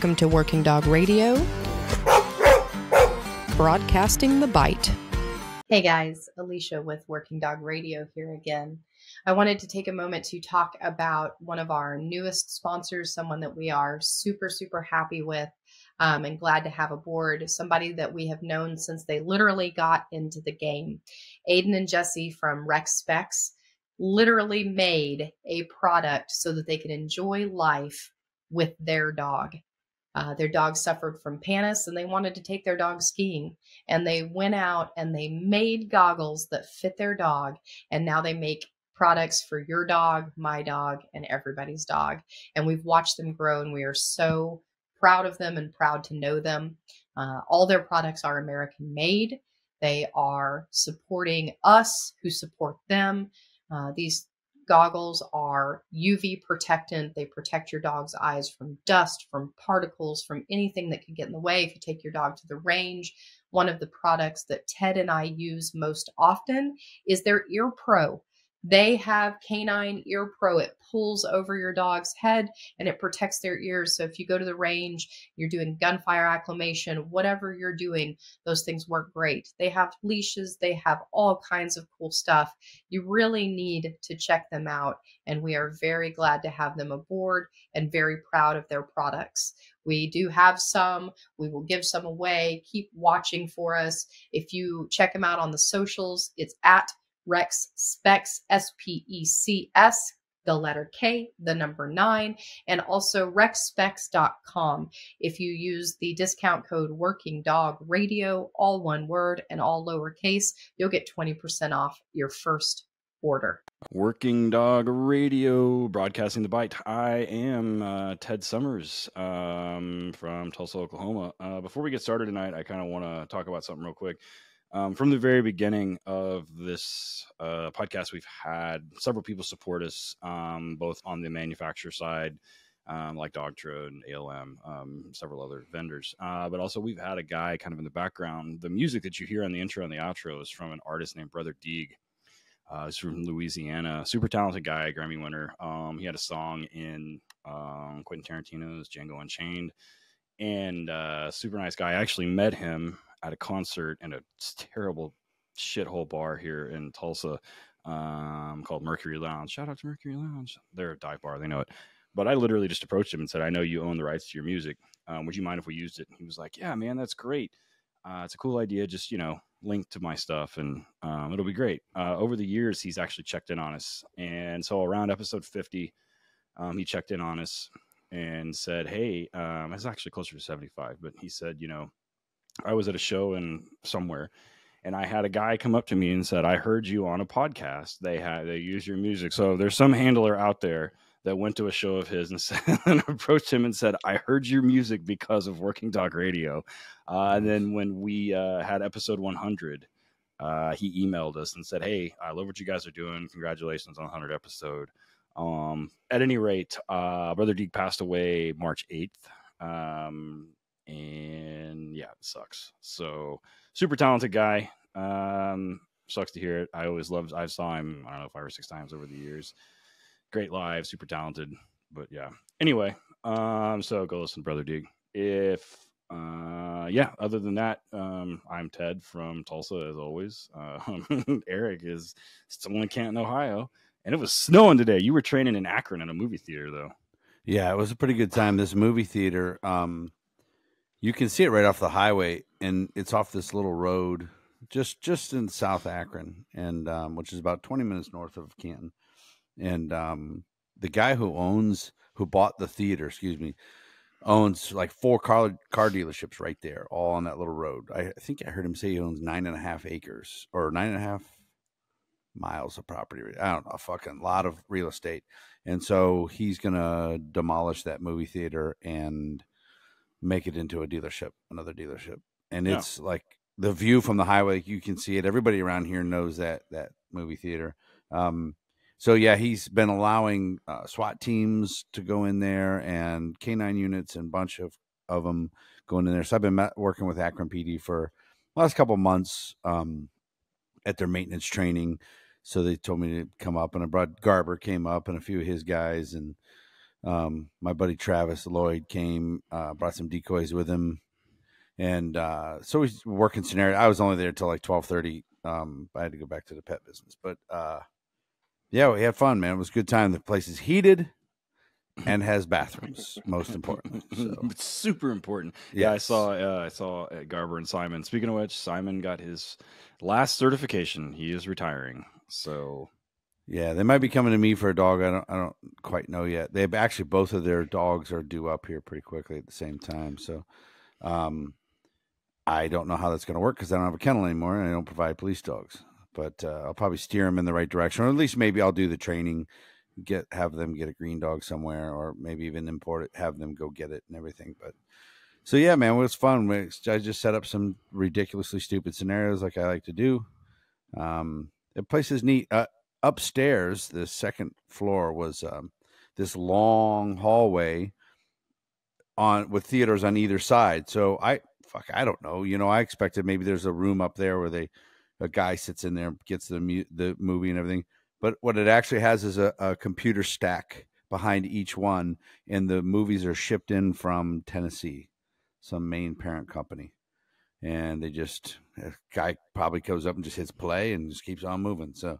Welcome to Working Dog Radio, broadcasting the bite. Hey guys, Alicia with Working Dog Radio here again. I wanted to take a moment to talk about one of our newest sponsors, someone that we are super, super happy with um, and glad to have aboard, somebody that we have known since they literally got into the game. Aiden and Jesse from Rex Specs literally made a product so that they could enjoy life with their dog. Uh, their dog suffered from pannus and they wanted to take their dog skiing. And they went out and they made goggles that fit their dog. And now they make products for your dog, my dog, and everybody's dog. And we've watched them grow and we are so proud of them and proud to know them. Uh, all their products are American made. They are supporting us who support them. Uh, these goggles are UV protectant. They protect your dog's eyes from dust, from particles, from anything that could get in the way if you take your dog to the range. One of the products that Ted and I use most often is their Ear Pro. They have Canine Ear Pro. It pulls over your dog's head and it protects their ears. So if you go to the range, you're doing gunfire acclimation, whatever you're doing, those things work great. They have leashes, they have all kinds of cool stuff. You really need to check them out. And we are very glad to have them aboard and very proud of their products. We do have some. We will give some away. Keep watching for us. If you check them out on the socials, it's at Rex Specs, S P E C S, the letter K, the number nine, and also rexspecs.com. If you use the discount code Working Dog Radio, all one word and all lowercase, you'll get 20% off your first order. Working Dog Radio, broadcasting the bite. I am uh, Ted Summers um, from Tulsa, Oklahoma. Uh, before we get started tonight, I kind of want to talk about something real quick. Um, from the very beginning of this uh, podcast, we've had several people support us, um, both on the manufacturer side, um, like Dogtra and ALM, um, several other vendors. Uh, but also, we've had a guy kind of in the background. The music that you hear on the intro and the outro is from an artist named Brother Dege. Uh, he's from Louisiana, super talented guy, Grammy winner. Um, he had a song in um, Quentin Tarantino's Django Unchained, and uh, super nice guy. I actually met him at a concert in a terrible shithole bar here in Tulsa um, called Mercury Lounge. Shout out to Mercury Lounge. They're a dive bar. They know it. But I literally just approached him and said, I know you own the rights to your music. Um, would you mind if we used it? he was like, Yeah, man, that's great. Uh, it's a cool idea. Just, you know, link to my stuff and um, it'll be great. Uh, over the years, he's actually checked in on us. And so around episode 50, um, he checked in on us and said, Hey, um, it's actually closer to 75, but he said, You know, I was at a show in somewhere and I had a guy come up to me and said, "I heard you on a podcast. They had they use your music. So there's some handler out there that went to a show of his and, said, and approached him and said, "I heard your music because of Working Dog Radio." Uh, and then when we uh, had episode 100, uh, he emailed us and said, "Hey, I love what you guys are doing. Congratulations on 100 episode." Um, at any rate, uh, Brother Dege passed away March 8th. Um, and yeah, it sucks. So super talented guy. Um, sucks to hear it. I always loved. I saw him. I don't know five or six times over the years. Great live, super talented. But yeah. Anyway, um, so go listen, Brother Dege. If uh, yeah. Other than that, um, I'm Ted from Tulsa, as always. Uh, Eric is still in Canton, Ohio, and it was snowing today. You were training in Akron in a movie theater, though. Yeah, it was a pretty good time. This movie theater, um, you can see it right off the highway, and it's off this little road just just in South Akron, and um, which is about twenty minutes north of Canton. And um, the guy who owns, who bought the theater, excuse me, owns like four car car dealerships right there, all on that little road. I think I heard him say he owns nine and a half acres or nine and a half miles of property. I don't know, a fucking lot of real estate. And so he's gonna demolish that movie theater and make it into a dealership, another dealership. And yeah. it's like the view from the highway, you can see it. Everybody around here knows that that movie theater. Um, so yeah, he's been allowing uh, SWAT teams to go in there and canine units and a bunch of of them going in there. So I've been met, working with Akron PD for last couple months um, at their maintenance training. So they told me to come up, and I brought Garber came up and a few of his guys, and um, my buddy Travis Lloyd came, uh, brought some decoys with him, and uh, so he's working scenario. I was only there till like twelve thirty. Um, I had to go back to the pet business, but uh, yeah, we had fun, man. It was a good time. The place is heated and has bathrooms. Most important, so. super important. Yes. Yeah, I saw. Uh, I saw Garber and Simon. Speaking of which, Simon got his last certification. He is retiring. So yeah, they might be coming to me for a dog. I don't I don't quite know yet. They actually both of their dogs are due up here pretty quickly at the same time. So um I don't know how that's going to work because I don't have a kennel anymore and I don't provide police dogs. But uh, I'll probably steer them in the right direction, or at least maybe I'll do the training, get have them get a green dog somewhere, or maybe even import it, have them go get it and everything. But so yeah, man, it was fun. I just set up some ridiculously stupid scenarios like I like to do. Um, the place is neat. Uh, upstairs, the second floor was um, this long hallway on with theaters on either side. So I fuck, I don't know. You know, I expected maybe there's a room up there where they a guy sits in there, gets the mu- the movie and everything. But what it actually has is a, a computer stack behind each one, and the movies are shipped in from Tennessee, some main parent company and they just a guy probably goes up and just hits play and just keeps on moving. So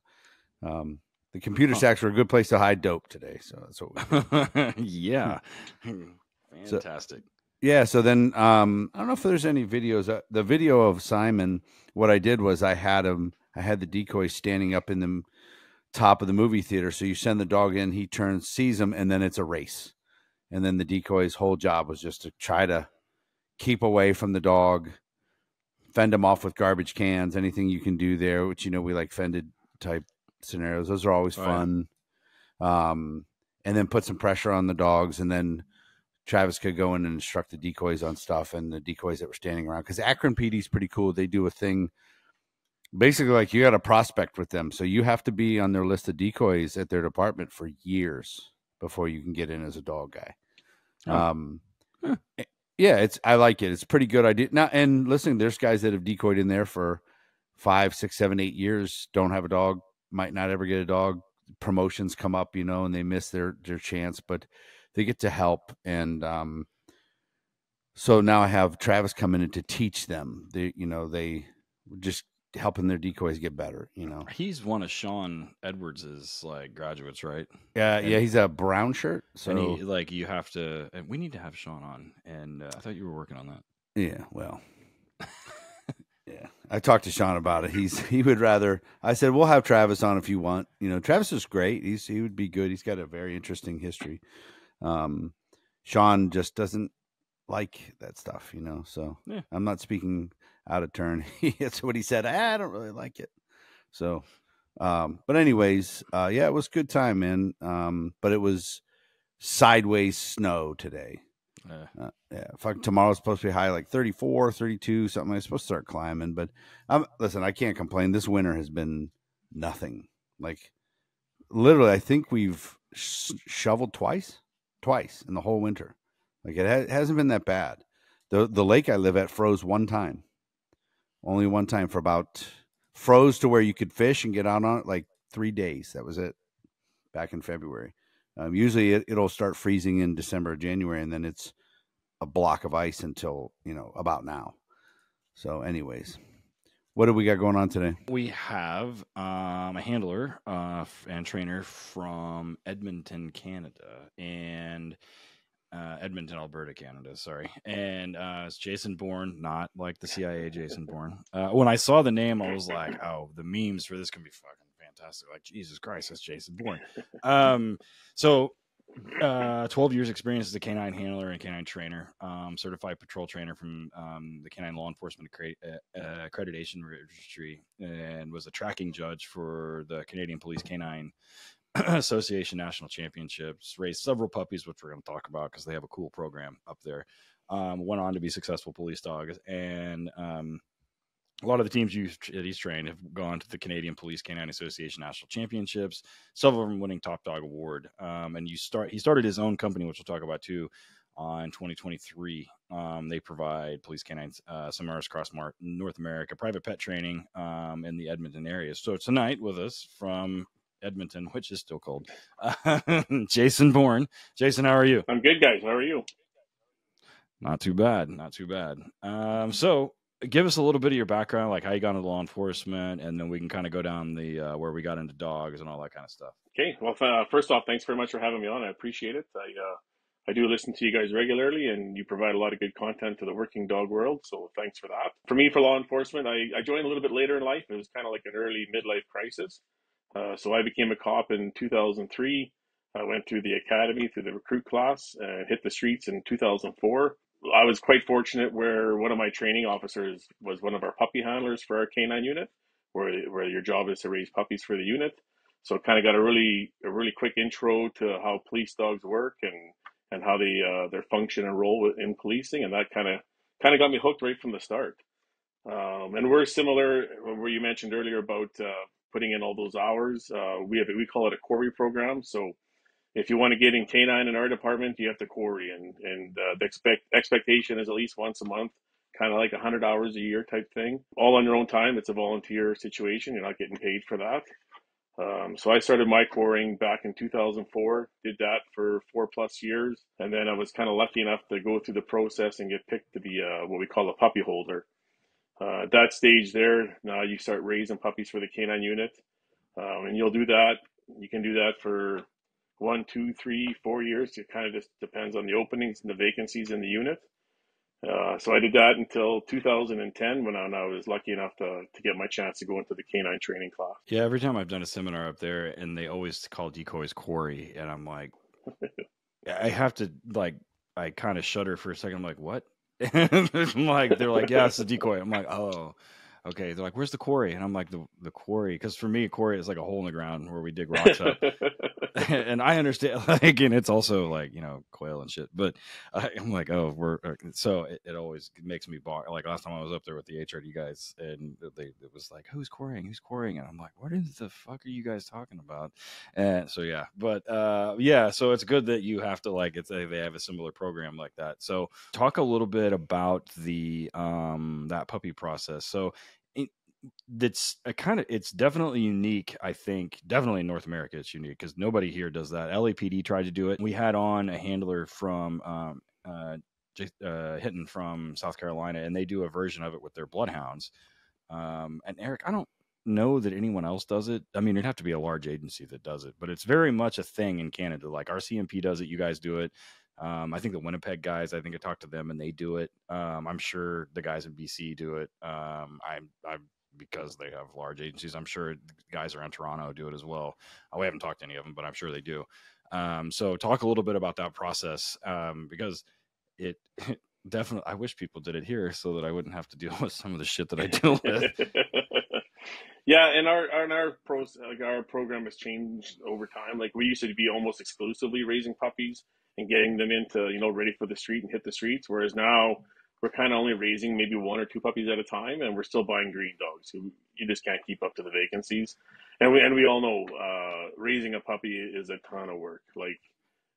um, the computer stacks were a good place to hide dope today. So that's what we yeah. Fantastic. So, yeah. So then um, I don't know if there's any videos. Uh, the video of Simon, what I did was I had him, I had the decoy standing up in the top of the movie theater. So you send the dog in, he turns, sees him, and then it's a race. And then the decoy's whole job was just to try to keep away from the dog, fend him off with garbage cans, anything you can do there, which, you know, we like fended type scenarios. Those are always fun. Um, and then put some pressure on the dogs, and then Travis could go in and instruct the decoys on stuff and the decoys that were standing around. Because Akron PD is pretty cool. They do a thing basically like you got a prospect with them, so you have to be on their list of decoys at their department for years before you can get in as a dog guy. Oh. Um, huh. Eh, yeah, it's I like it. It's pretty good idea. Now, and listen, there's guys that have decoyed in there for five, six, seven, eight years, don't have a dog, might not ever get a dog. Promotions come up, you know, and they miss their their chance, but they get to help. And um, so now I have Travis coming in to teach them. They, you know, they just helping their decoys get better. You know, he's one of Sean Edwards's like graduates, right? Yeah, and, yeah, he's a brown shirt. So he, like you have to, and we need to have Sean on. And uh, I thought you were working on that. Yeah, well, I talked to Sean about it. He's he would rather. I said we'll have Travis on if you want. You know, Travis is great. He's he would be good. He's got a very interesting history. Um, Sean just doesn't like that stuff, you know. So yeah. I'm not speaking out of turn. That's what he said. I don't really like it. So, um, but anyways, uh, yeah, it was good time, man. Um, but it was sideways snow today. Yeah. Uh, yeah. Fuck, tomorrow's supposed to be high like 34, 32, something. I'm supposed to start climbing, but I'm listen, I can't complain. This winter has been nothing. Like literally, I think we've sh- shoveled twice, twice in the whole winter. Like it, ha- hasn't been that bad. The the lake I live at froze one time. Only one time for about froze to where you could fish and get out on it like 3 days. That was it. Back in February. Um, usually it, it'll start freezing in December, January, and then it's a block of ice until you know about now. So, anyways, what do we got going on today? We have um, a handler uh, and trainer from Edmonton, Canada, and uh, Edmonton, Alberta, Canada. Sorry, and uh, it's Jason Born, not like the CIA Jason Bourne. Uh, when I saw the name, I was like, "Oh, the memes for this can be fucking fantastic. Like, Jesus Christ, that's Jason Bourne. Um, so, uh, 12 years experience as a canine handler and canine trainer, um, certified patrol trainer from um, the Canine Law Enforcement uh, Accreditation Registry, and was a tracking judge for the Canadian Police Canine Association National Championships. Raised several puppies, which we're going to talk about because they have a cool program up there. Um, went on to be successful police dogs and um, a lot of the teams you that he's trained have gone to the Canadian Police Canine Association National Championships. Several of them winning Top Dog Award. Um, and you start. He started his own company, which we'll talk about too, on 2023. Um, they provide police canines, uh, Samaras across North America, private pet training um, in the Edmonton area. So tonight with us from Edmonton, which is still cold. Uh, Jason Born. Jason, how are you? I'm good, guys. How are you? Not too bad. Not too bad. Um, so give us a little bit of your background, like how you got into law enforcement, and then we can kind of go down the uh, where we got into dogs and all that kind of stuff. Okay. Well, uh, first off, thanks very much for having me on. I appreciate it. I uh, I do listen to you guys regularly, and you provide a lot of good content to the working dog world. So thanks for that. For me, for law enforcement, I, I joined a little bit later in life. It was kind of like an early midlife crisis. Uh, so I became a cop in 2003. I went through the academy, through the recruit class, and hit the streets in 2004. I was quite fortunate where one of my training officers was one of our puppy handlers for our canine unit, where where your job is to raise puppies for the unit. So kind of got a really a really quick intro to how police dogs work and and how they uh, their function and role in policing, and that kind of kind of got me hooked right from the start. Um, and we're similar where you mentioned earlier about uh, putting in all those hours. Uh, we have we call it a quarry program. So if you want to get in canine in our department, you have to quarry, and and uh, the expect expectation is at least once a month, kind of like hundred hours a year type thing, all on your own time. It's a volunteer situation. You're not getting paid for that. Um, so I started my quarrying back in 2004. Did that for four plus years, and then I was kind of lucky enough to go through the process and get picked to be uh, what we call a puppy holder. Uh, at that stage, there now you start raising puppies for the canine unit, um, and you'll do that. You can do that for one, two, three, four years. It kind of just depends on the openings and the vacancies in the unit. Uh, so I did that until 2010 when I, when I, was lucky enough to, to get my chance to go into the canine training class. Yeah, every time I've done a seminar up there and they always call decoys quarry, and I'm like, I have to like, I kind of shudder for a second. I'm like, what? I'm like, they're like, yeah, it's a decoy. I'm like, oh, okay. They're like, where's the quarry? And I'm like, the the quarry, because for me, quarry is like a hole in the ground where we dig rocks up. and I understand, like, and it's also like you know quail and shit. But I, am like, oh, we're uh, so it, it always makes me bar. Like last time I was up there with the HRD guys, and they it was like, who's quarrying? Who's quarrying? And I'm like, what is the fuck are you guys talking about? And so yeah, but uh, yeah, so it's good that you have to like it's they have a similar program like that. So talk a little bit about the um that puppy process. So that's a kind of it's definitely unique i think definitely in north america it's unique because nobody here does that. Lapd tried to do it. We had on a handler from um, uh, uh, hitting from south carolina and they do a version of it with their bloodhounds. Um, and eric i don't know that anyone else does it. I mean it'd have to be a large agency that does it but it's very much a thing in canada. Like rcmp does it you guys do it. Um, I think the Winnipeg guys, I think I talked to them and they do it. Um, I'm sure the guys in BC do it. Um, I'm, I'm because they have large agencies. I'm sure guys around Toronto do it as well. Uh, we haven't talked to any of them, but I'm sure they do. Um, so talk a little bit about that process um, because it, it, definitely. I wish people did it here so that I wouldn't have to deal with some of the shit that I deal with. yeah, and our and our pros like our program has changed over time. Like we used to be almost exclusively raising puppies and getting them into you know ready for the street and hit the streets, whereas now we're kind of only raising maybe one or two puppies at a time, and we're still buying green dogs. You just can't keep up to the vacancies, and we and we all know uh, raising a puppy is a ton of work. Like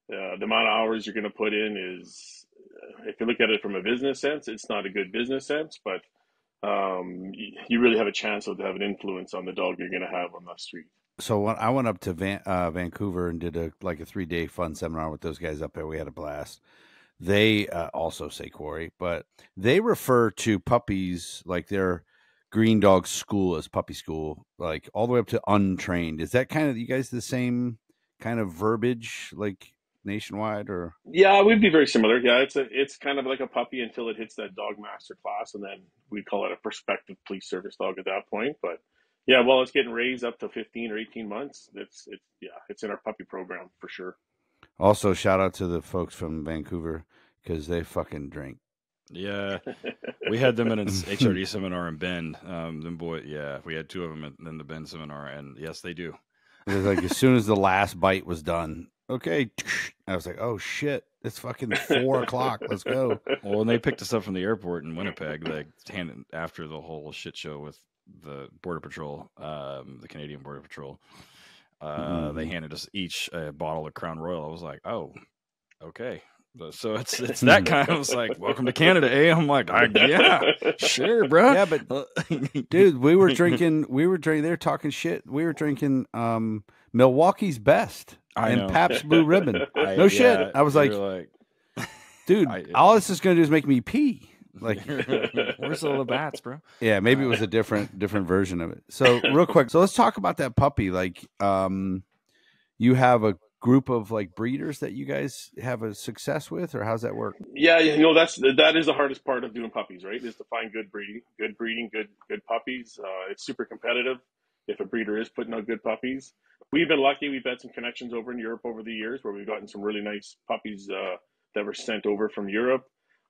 uh, the amount of hours you're going to put in is, uh, if you look at it from a business sense, it's not a good business sense, but um, you really have a chance of have an influence on the dog you're going to have on the street. So I went up to Van, uh, Vancouver and did a like a three day fun seminar with those guys up there. We had a blast they uh, also say quarry, but they refer to puppies like their green dog school as puppy school, like all the way up to untrained. Is that kind of you guys the same kind of verbiage like nationwide or? Yeah we'd be very similar. Yeah it's a it's kind of like a puppy until it hits that dog master class and then we call it a prospective police service dog at that point but yeah well it's getting raised up to 15 or 18 months it's it's yeah it's in our puppy program for sure also, shout out to the folks from Vancouver because they fucking drink. Yeah, we had them in an HRD seminar in Bend. Um, them boy, yeah, we had two of them in the Bend seminar, and yes, they do. It was like as soon as the last bite was done, okay, I was like, oh shit, it's fucking four o'clock. Let's go. Well, when they picked us up from the airport in Winnipeg, like hand after the whole shit show with the Border Patrol, um, the Canadian Border Patrol, uh, mm. They handed us each a bottle of Crown Royal. I was like, oh, okay. So it's it's that kind of was like, welcome to Canada, eh? I'm like, I, yeah, sure, bro. Yeah, but dude, we were drinking, we were drinking. They're talking shit. We were drinking um, Milwaukee's best I and know. Pabst Blue Ribbon. I- No shit. I was like, you're dude, all this is going to do is make me pee. Like, where's all the bats, bro? yeah, maybe it was a different different version of it. So real quick, so let's talk about that puppy. Like, um, you have a group of like breeders that you guys have a success with, or how's that work? Yeah, you know that's that is the hardest part of doing puppies, right? Is to find good breeding, good breeding, good good puppies. Uh, it's super competitive. If a breeder is putting out good puppies, we've been lucky. We've had some connections over in Europe over the years where we've gotten some really nice puppies uh, that were sent over from Europe.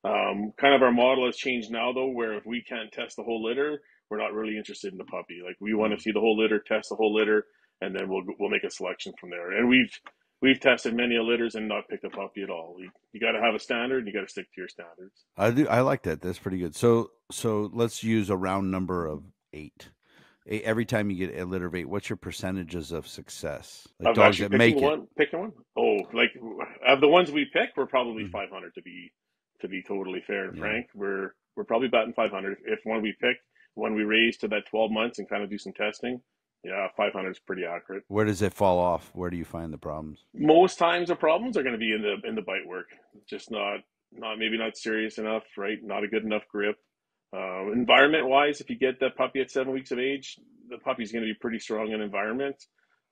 Um, kind of our model has changed now though, where if we can't test the whole litter, we're not really interested in the puppy. Like we want to see the whole litter, test the whole litter, and then we'll we'll make a selection from there. And we've we've tested many a litters and not picked a puppy at all. You, you got to have a standard. and You got to stick to your standards. I do. I like that. That's pretty good. So, so let's use a round number of eight. Every time you get a litter of eight, what's your percentages of success? Like Of dogs that make picking it. one, picking one. Oh, like of the ones we pick, we're probably Mhm. 500 to be to be totally fair and Yeah. frank. We're we're probably batting 500. If one we pick, one we raise to that 12 months and kind of do some testing, yeah, 500 is pretty accurate. Where does it fall off? Where do you find the problems? Most times the problems are going to be in the in the bite work, just not not maybe not serious enough, right? Not a good enough grip. Uh, environment wise, if you get that puppy at seven weeks of age, the puppy's going to be pretty strong in environment.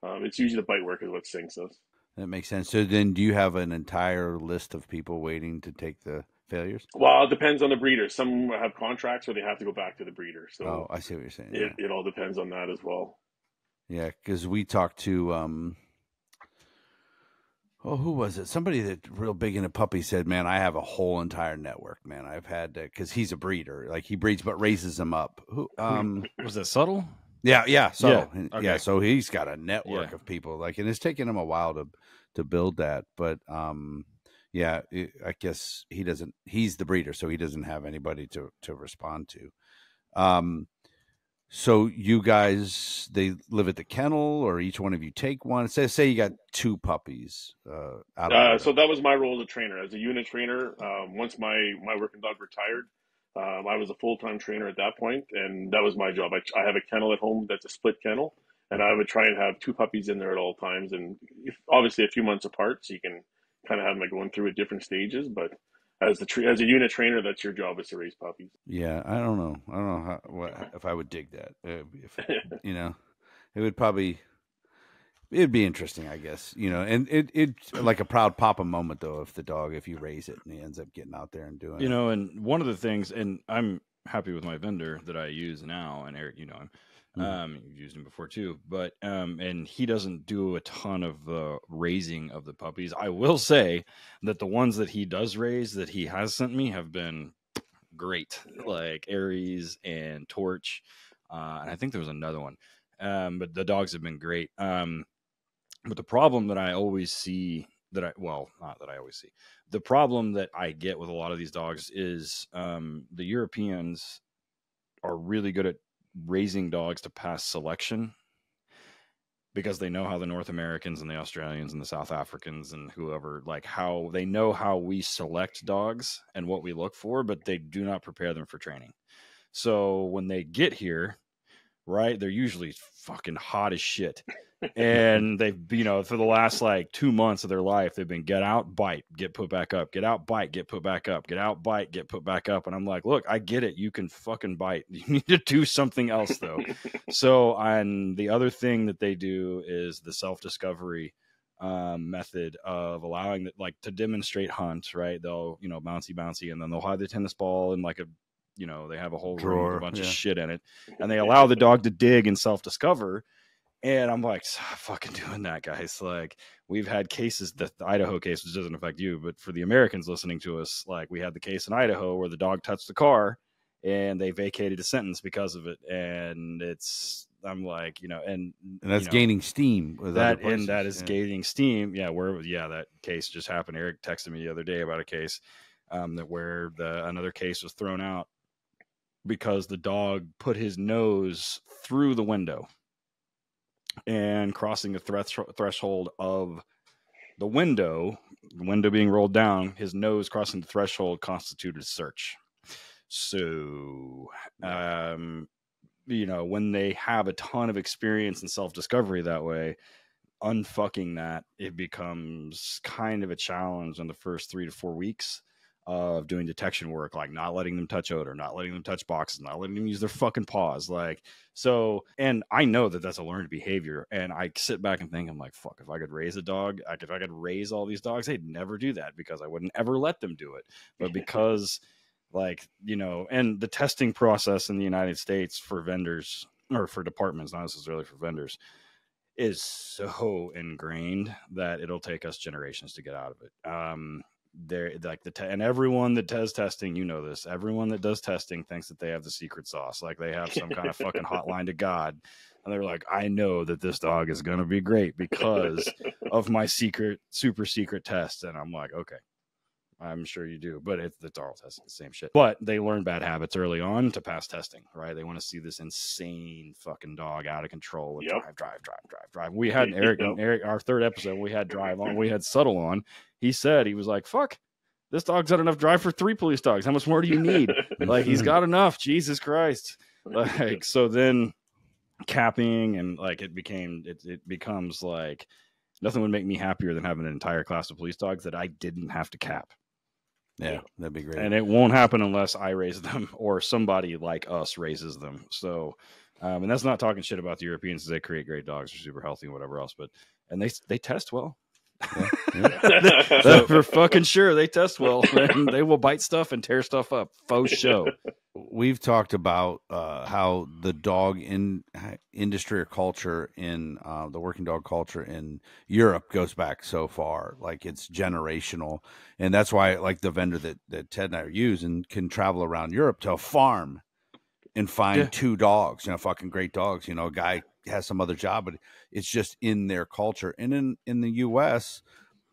Um, it's usually the bite work is what sinks us. That makes sense. So then, do you have an entire list of people waiting to take the failures? Well, it depends on the breeder. Some have contracts where they have to go back to the breeder. So oh, I see what you're saying. Yeah, it, it all depends on that as well. yeah. Because we talked to um, oh, who was it? Somebody that real big into puppy said, "Man, I have a whole entire network. Man, I've had because he's a breeder. Like he breeds but raises them up. Who? Um, Was that subtle? Yeah, yeah. So Yeah, okay. yeah, so he's got a network Yeah. of people like, and it's taken him a while to to build that, but um, yeah, I guess he doesn't. He's the breeder, so he doesn't have anybody to to respond to. Um, so you guys, they live at the kennel, or each one of you take one. Say, say you got two puppies. Uh, out Uh, so that was my role as a trainer, as a unit trainer. Um, once my my working dog retired, um, I was a full time trainer at that point, and that was my job. I, I have a kennel at home that's a split kennel, and I would try and have two puppies in there at all times, and if, obviously a few months apart, so you can kind of have them like going through at different stages. But as the tra- as a unit trainer, that's your job is to raise puppies. Yeah, I don't know. I don't know how, what, if I would dig that. Uh, if you know, it would probably it'd be interesting, I guess. You know, and it it like a proud papa moment though if the dog if you raise it and he ends up getting out there and doing You it. know, and one of the things, and I'm happy with my vendor that I use now, and Eric, you know him. Mhm. Um, you've used him before too, but um, and he doesn't do a ton of the raising of the puppies. I will say that the ones that he does raise that he has sent me have been great, like Aries and Torch, uh, and I think there was another one. Um, but the dogs have been great. Um, but the problem that I always see that I well, not that I always see, the problem that I get with a lot of these dogs is um, the Europeans are really good at raising dogs to pass selection because they know how the North Americans and the Australians and the South Africans and whoever like how they know how we select dogs and what we look for, but they do not prepare them for training. So when they get here, right, they're usually fucking hot as shit. And they've you know for the last like two months of their life they've been get out bite get put back up get out bite get put back up get out bite get put back up. And i'm like look i get it. You can fucking bite. You need to do something else though. So and the other thing that they do is the self-discovery um, method of allowing that like to demonstrate hunt right? They'll you know bouncy bouncy and then they'll hide the tennis ball in like a you know they have a whole room with Drawer, a bunch yeah. of shit in it. And they allow the dog to dig and self-discover and I'm like, "Stop fucking doing that, guys. Like, we've had cases that the Idaho case, which doesn't affect you, but for the Americans listening to us, like, we had the case in Idaho where the dog touched the car and they vacated a sentence because of it. And it's, I'm like, you know, and, and that's you know, gaining steam that and that is yeah. gaining steam. Yeah, where yeah, that case just happened. Eric texted me the other day about a case um, that where the another case was thrown out because the dog put his nose through the window and crossing the thresh- threshold of the window, the window being rolled down, his nose crossing the threshold constituted a search. So, um, you know, when they have a ton of experience and self discovery that way, unfucking that, it becomes kind of a challenge in the first three to four weeks of doing detection work, like not letting them touch odor, not letting them touch boxes, not letting them use their fucking paws. Like, so, and I know that that's a learned behavior. And I sit back and think, I'm like, fuck, if I could raise a dog, if I could raise all these dogs, they'd never do that because I wouldn't ever let them do it. But because, like, you know, and the testing process in the United States for vendors or for departments, not necessarily for vendors, is so ingrained that it'll take us generations to get out of it. Um, there like the te- and everyone that does testing you know this everyone that does testing thinks that they have the secret sauce like they have some kind of fucking hotline to god. And they're like i know that this dog is to be great because of my secret super secret test. And i'm like okay i'm sure you do but it's, it's all testing the same shit but they learn bad habits early on to pass testing right they want to see this insane fucking dog out of control and Yep. drive drive drive drive drive we had eric Yep. eric our third episode we had drive on we had subtle on he said he was like, "Fuck, this dog's had enough drive for three police dogs. How much more do you need? like he's got enough. Jesus Christ!" Like so, then capping and like it became it, it becomes like nothing would make me happier than having an entire class of police dogs that I didn't have to cap. Yeah, that'd be great. And it won't happen unless I raise them or somebody like us raises them. So, um, and that's not talking shit about the Europeans. They create great dogs, are super healthy and whatever else. But and they they test well. So- For fucking sure, they test well. And they will bite stuff and tear stuff up. Faux show. We've talked about uh, how the dog in industry or culture in uh, the working dog culture in Europe goes back so far, like it's generational, and that's why like the vendor that that Ted and I are using can travel around Europe to a farm and find Yeah. two dogs, you know, fucking great dogs. You know, a guy has some other job, but it's just in their culture. And in in the U.S.,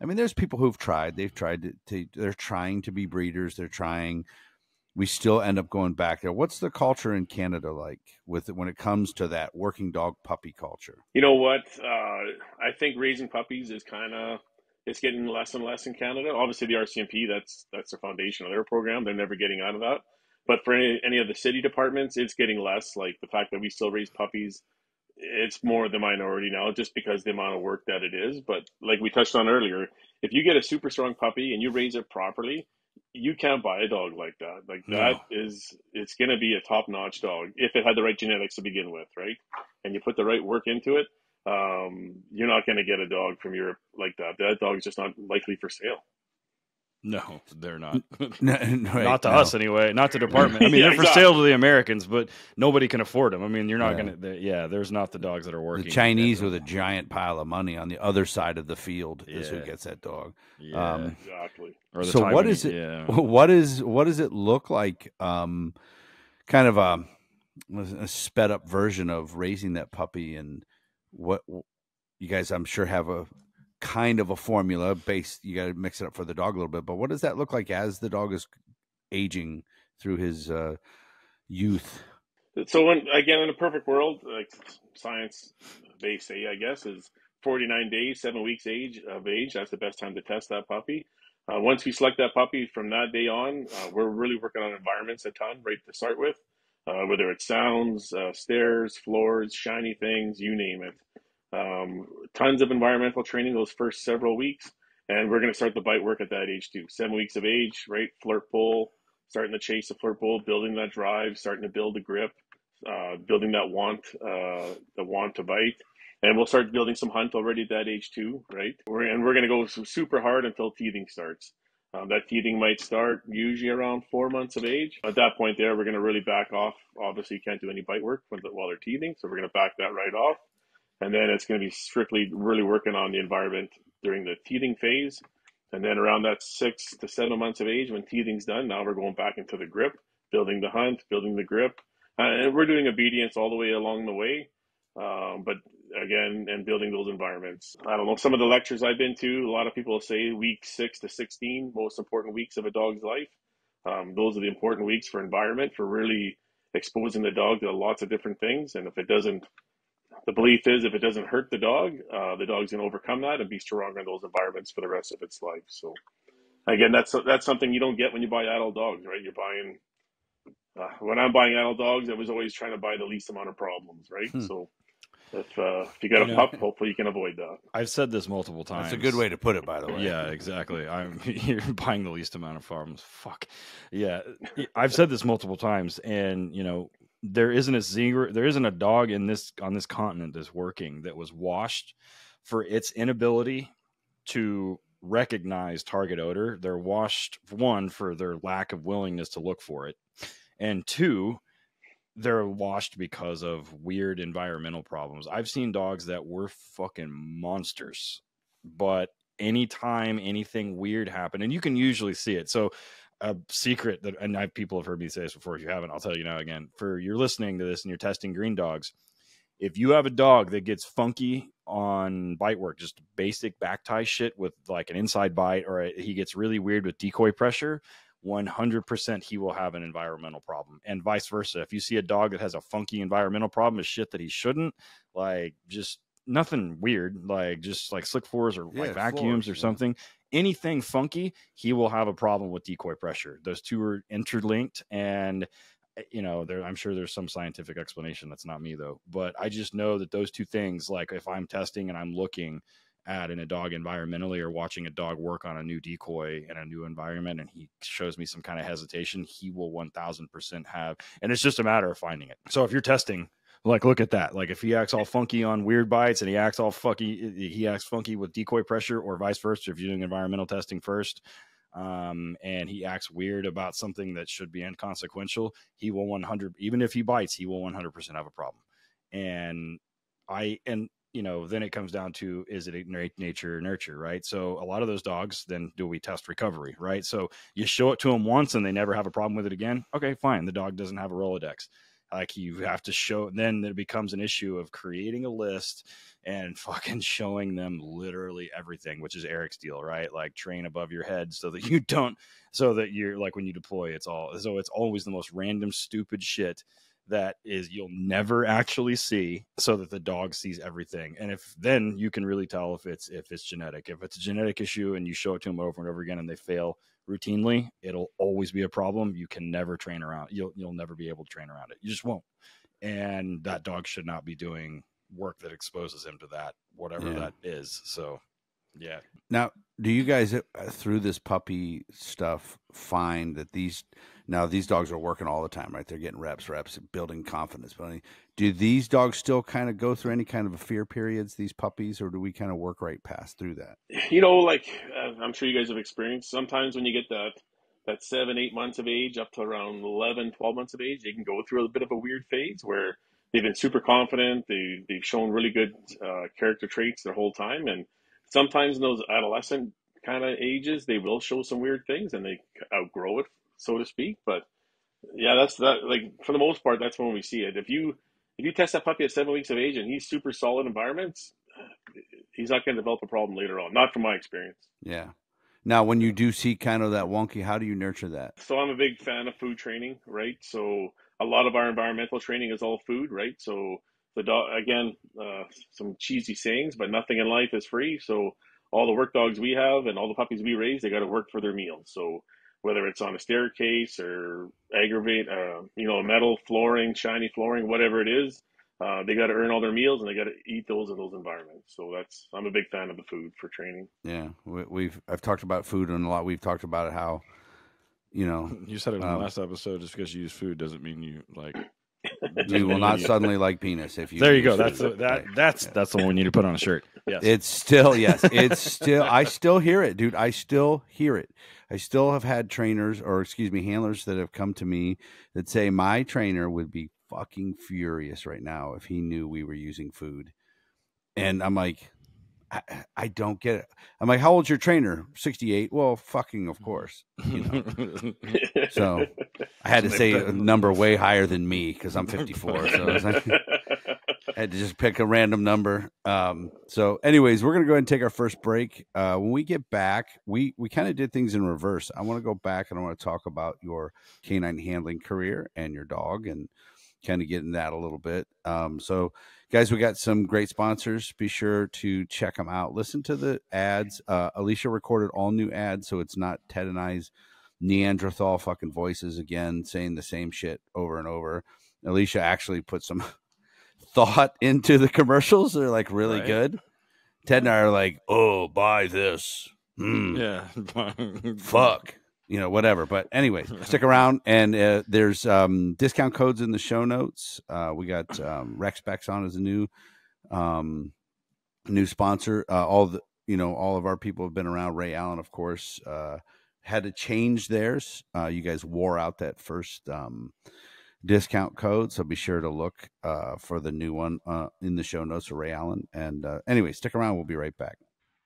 I mean, there's people who've tried. They've tried to, to. They're trying to be breeders. They're trying. We still end up going back there. What's the culture in Canada like with when it comes to that working dog puppy culture? You know what? Uh, I think raising puppies is kind of it's getting less and less in Canada. Obviously, the RCMP that's that's the foundation of their program. They're never getting out of that. But for any, any of the city departments, it's getting less. Like the fact that we still raise puppies, it's more the minority now, just because the amount of work that it is. But like we touched on earlier, if you get a super strong puppy and you raise it properly, you can't buy a dog like that. Like No. that is, it's going to be a top notch dog if it had the right genetics to begin with, right? And you put the right work into it. Um, you're not going to get a dog from Europe like that. That dog is just not likely for sale. No, they're not. No, no, right, not to no. us anyway. Not to department. I mean, Yeah, they're for exactly. sale to the Americans, but nobody can afford them. I mean, you're not Yeah. gonna. they- Yeah, there's not the dogs that are working. The Chinese with a giant pile of money on the other side of the field is who gets that dog. Yeah. um, Exactly. or the so what Taiwanese- is it- Yeah. What is what does it look like? Um, kind of a, a sped up version of raising that puppy, and what you guys, I'm sure, have a kind of a formula based. You got to mix it up for the dog a little bit, but what does that look like as the dog is aging through his uh, youth? So when again in a perfect world, like science they say, I guess, is 49 days, seven weeks age of age. That's the best time to test that puppy. Uh, once we select that puppy from that day on, uh, we're really working on environments a ton right to start with, uh, whether it's sounds, uh, stairs, floors, shiny things, you name it. Um, tons of environmental training those first several weeks, and we're going to start the bite work at that age too. Seven weeks of age, right? Flirt pull, starting to chase the flirt pull, building that drive, starting to build the grip, uh, building that want, uh, the want to bite. And we'll start building some hunt already at that age too, right? We're, and we're going to go super hard until teething starts. Um, that teething might start usually around four months of age. At that point, there we're going to really back off. Obviously, you can't do any bite work while they're teething, so we're going to back that right off. And then it's going to be strictly really working on the environment during the teething phase. And then around that six to seven months of age, when teething's done, now we're going back into the grip, building the hunt, building the grip, uh, and we're doing obedience all the way along the way. Um, but again, and building those environments. I don't know. Some of the lectures I've been to, a lot of people say week six to 16, most important weeks of a dog's life. Um, those are the important weeks for environment, for really exposing the dog to lots of different things. And if it doesn't, the belief is if it doesn't hurt the dog, uh, the dog's going to overcome that and be stronger in those environments for the rest of its life. So again, that's that's something you don't get when you buy adult dogs, right? You're buying. Uh, when I'm buying adult dogs, I was always trying to buy the least amount of problems, right? Hmm. So if uh, if you got a you know, pup, hopefully you can avoid that. I've said this multiple times. That's a good way to put it, by the way. Yeah, exactly. I'm you're buying the least amount of farms. Fuck. Yeah, I've said this multiple times, and you know there isn't a zero, there isn't a dog in this on this continent that's working that was washed for its inability to recognize target odor. They're washed one for their lack of willingness to look for it, and two they're washed because of weird environmental problems. I've seen dogs that were fucking monsters, but anytime anything weird happened, and you can usually see it. So, a secret that, and I, people have heard me say this before. If you haven't, I'll tell you now again. For you're listening to this and you're testing green dogs, if you have a dog that gets funky on bite work, just basic back tie shit with like an inside bite, or a, he gets really weird with decoy pressure, 100% he will have an environmental problem and vice versa if you see a dog that has a funky environmental problem is shit that he shouldn't like just nothing weird like just like slick fours or yeah, like vacuums floors, or something yeah. Anything funky he will have a problem with decoy pressure those two are interlinked and eh, you know there i'm sure there's some scientific explanation that's not me though but i just know that those two things like if i'm testing and i'm looking at in a dog environmentally or watching a dog work on a new decoy in a new environment and he shows me some kind of hesitation, he will 1000% have. And it's just a matter of finding it. So if you're testing, like look at that. Like if he acts all funky on weird bites and he acts all funky, he acts funky with decoy pressure or vice versa. If you're doing environmental testing first, um, and he acts weird about something that should be inconsequential, he will 100, even if he bites, he will 100% have a problem. And I, and you know, then it comes down to is it nature nurture, right? So a lot of those dogs, then do we test recovery, right? So you show it to them once and they never have a problem with it again. Okay, fine. The dog doesn't have a Rolodex. Like you have to show, then it becomes an issue of creating a list and fucking showing them literally everything, which is Eric's deal, right? Like train above your head so that you don't, so that you're like when you deploy, it's all, so it's always the most random, stupid shit that is you'll never actually see so that the dog sees everything and if then you can really tell if it's if it's genetic if it's a genetic issue and you show it to them over and over again and they fail routinely it'll always be a problem you can never train around you'll you'll never be able to train around it you just won't and that dog should not be doing work that exposes him to that whatever yeah. that is so yeah now do you guys uh, through this puppy stuff find that these now these dogs are working all the time, right? They're getting reps, reps, building confidence. But do these dogs still kind of go through any kind of fear periods? These puppies, or do we kind of work right past through that? You know, like uh, I'm sure you guys have experienced. Sometimes when you get that that seven, eight months of age up to around 11, 12 months of age, they can go through a bit of a weird phase where they've been super confident. They they've shown really good uh, character traits their whole time, and sometimes in those adolescent kind of ages, they will show some weird things and they outgrow it so to speak. But yeah, that's that. Like for the most part, that's when we see it. If you if you test that puppy at seven weeks of age and he's super solid environments, he's not going to develop a problem later on. Not from my experience. Yeah. Now, when you do see kind of that wonky, how do you nurture that? So I'm a big fan of food training, right? So a lot of our environmental training is all food, right? So the dog, again, uh, some cheesy sayings, but nothing in life is free. So all the work dogs we have and all the puppies we raise, they got to work for their meals. So whether it's on a staircase or aggravate, uh, you know, metal flooring, shiny flooring, whatever it is. Uh, they got to earn all their meals and they got to eat those in those environments. So that's I'm a big fan of the food for training. Yeah, we, have I've talked about food and a lot. We've talked about how, you know, you said it in um, the last episode. Just because you use food doesn't mean you like. you will not suddenly like penis if you. There you go. That's a, that. That's yeah. that's the one we need to put on a shirt. Yes. It's still yes. It's still. I still hear it, dude. I still hear it. I still have had trainers or excuse me, handlers that have come to me that say my trainer would be fucking furious right now if he knew we were using food. And I'm like, I, I don't get it. I'm like, how old's your trainer? 68. Well, fucking, of mm-hmm. course. You know? so I had to say a number way higher than me because I'm 54. So like, I had to just pick a random number. Um, so, anyways, we're gonna go ahead and take our first break. Uh, when we get back, we we kind of did things in reverse. I want to go back and I want to talk about your canine handling career and your dog, and kind of get in that a little bit. Um, so, guys, we got some great sponsors. Be sure to check them out. Listen to the ads. Uh, Alicia recorded all new ads, so it's not Ted and I's Neanderthal fucking voices again saying the same shit over and over. Alicia actually put some thought into the commercials. They're like really Right. good. Ted and I are like, oh, buy this. Hmm, Yeah. Fuck. You know, whatever. But anyway, stick around and uh, there's um, discount codes in the show notes. Uh, we got um, Rex Specs on as a new um, new sponsor. Uh, all the you know, all of our people have been around. Ray Allen, of course, uh, had to change theirs. Uh, you guys wore out that first um, discount code, so be sure to look uh, for the new one uh, in the show notes for Ray Allen. And uh, anyway, stick around. We'll be right back.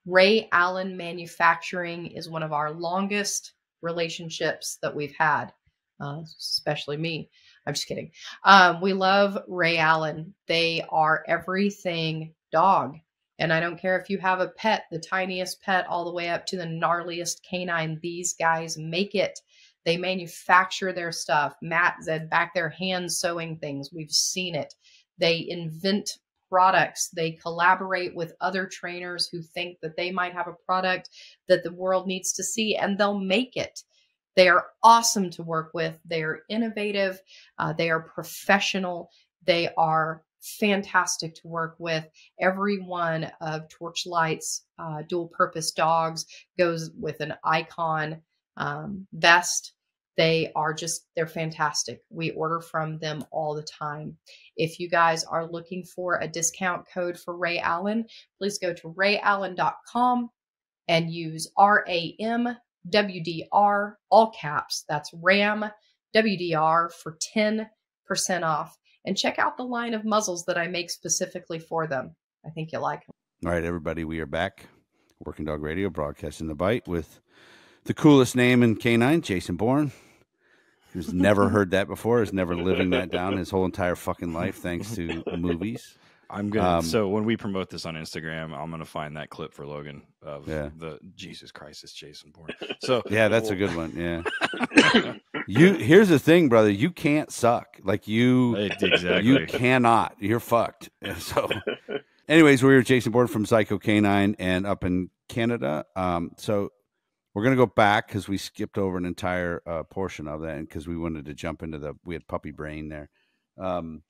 Ray Allen Manufacturing is one of our longest relationships that we've had, uh, especially me. I'm just kidding. Um, we love Ray Allen. They are everything dog. And I don't care if you have a pet, the tiniest pet, all the way up to the gnarliest canine, these guys make it. They manufacture their stuff. Matt said back there hand sewing things. We've seen it. They invent products. They collaborate with other trainers who think that they might have a product that the world needs to see, and they'll make it. They are awesome to work with. They are innovative. Uh, they are professional. They are fantastic to work with. Every one of Torchlight's uh, dual purpose dogs goes with an icon um, vest. They are just, they're fantastic. We order from them all the time. If you guys are looking for a discount code for Ray Allen, please go to rayallen.com and use RAM WDR, all caps. That's RAM WDR for 10% off. And check out the line of muzzles that I make specifically for them. I think you'll like them. All right, everybody, we are back. Working Dog Radio, broadcasting the bite with the coolest name in K9, Jason Born. Who's never heard that before, is never living that down his whole entire fucking life, thanks to movies. I'm gonna. Um, so when we promote this on Instagram, I'm gonna find that clip for Logan of Yeah. the Jesus Christ, is Jason Bourne. So Yeah, that's a good one. Yeah. You here's the thing, brother. You can't suck. Like you exactly. you cannot. You're fucked. So anyways, we're Jason Born from Xieko Canine and up in Canada. Um, so we're gonna go back because we skipped over an entire uh, portion of that, and because we wanted to jump into the we had puppy brain there. Um,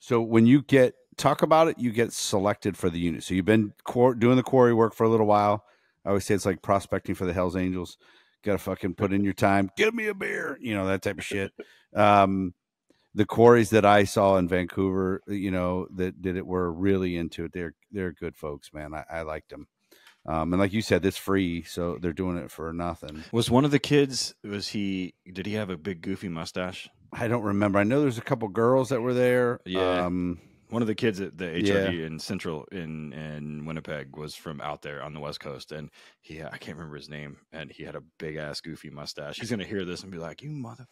so when you get talk about it, you get selected for the unit. So you've been quar- doing the quarry work for a little while. I always say it's like prospecting for the Hell's Angels. Got to fucking put in your time. Give me a beer, you know that type of shit. Um, the quarries that I saw in Vancouver, you know, that did it were really into it. They're they're good folks, man. I, I liked them. Um, and like you said, it's free, so they're doing it for nothing. Was one of the kids? Was he? Did he have a big goofy mustache? I don't remember. I know there's a couple girls that were there. Yeah. Um, One of the kids at the Yeah. In Central in in Winnipeg was from out there on the West Coast, and he I can't remember his name, and he had a big ass goofy mustache. He's gonna hear this and be like, "You motherfucker!"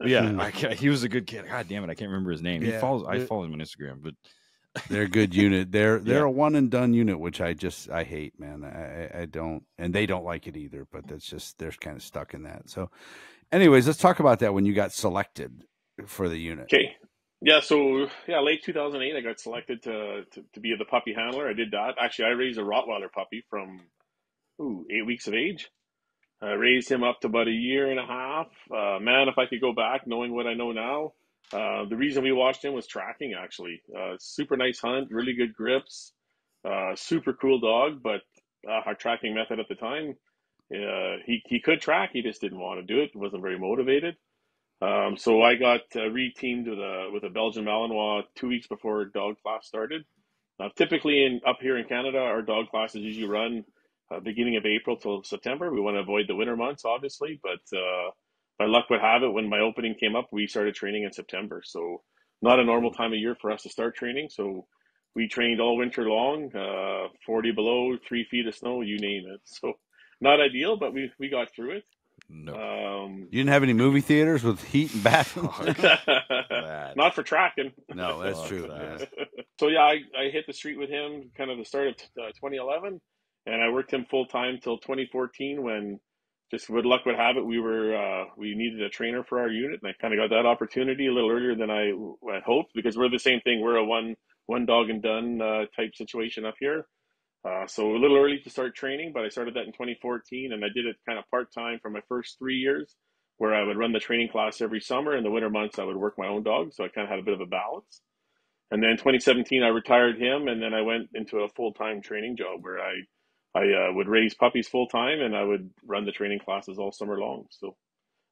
Yeah, I, he was a good kid. God damn it, I can't remember his name. He Yeah, follows. I follow him on Instagram, but they're a good unit. They're they're Yeah. a one and done unit, which I just I hate, man. I I- I don't, and they don't like it either. But that's just they're kind of stuck in that. So, anyways, let's talk about that when you got selected for the unit. Okay. Yeah, so yeah, late 2008, I got selected to, to to be the puppy handler. I did that. Actually, I raised a Rottweiler puppy from ooh eight weeks of age. I raised him up to about a year and a half. Uh, man, if I could go back, knowing what I know now, uh, the reason we watched him was tracking. Actually, uh, super nice hunt, really good grips, uh, super cool dog. But uh, our tracking method at the time, uh, he he could track, he just didn't want to do it. Wasn't very motivated. Um, so I got uh, re-teamed with a with a Belgian Malinois two weeks before dog class started. Typically, in up here in Canada, our dog classes usually run beginning of April till September. We want to avoid the winter months, obviously, but by luck would have it, when my opening came up, we started training in September. So not a normal time of year for us to start training. So we trained all winter long, uh, 40 below, three feet of snow, you name it. So not ideal, but we, we got through it. no. Um, You didn't have any movie theaters with heat and. That- not for tracking. no, that's true. that. so yeah, I, I hit the street with him kind of the start of uh, 2011, and I worked him full time till 2014 when just with luck would have it, we were uh, we needed a trainer for our unit, and I kind of got that opportunity a little earlier than I had hoped because we're the same thing. We're a one one dog and done uh, type situation up here. Uh, so a little early to start training, but I started that in 2014, and I did it kind of part time for my first three years, where I would run the training class every summer. In the winter months, I would work my own dog, so I kind of had a bit of a balance. And then 2017, I retired him, and then I went into a full time training job where I I uh, would raise puppies full time, and I would run the training classes all summer long. So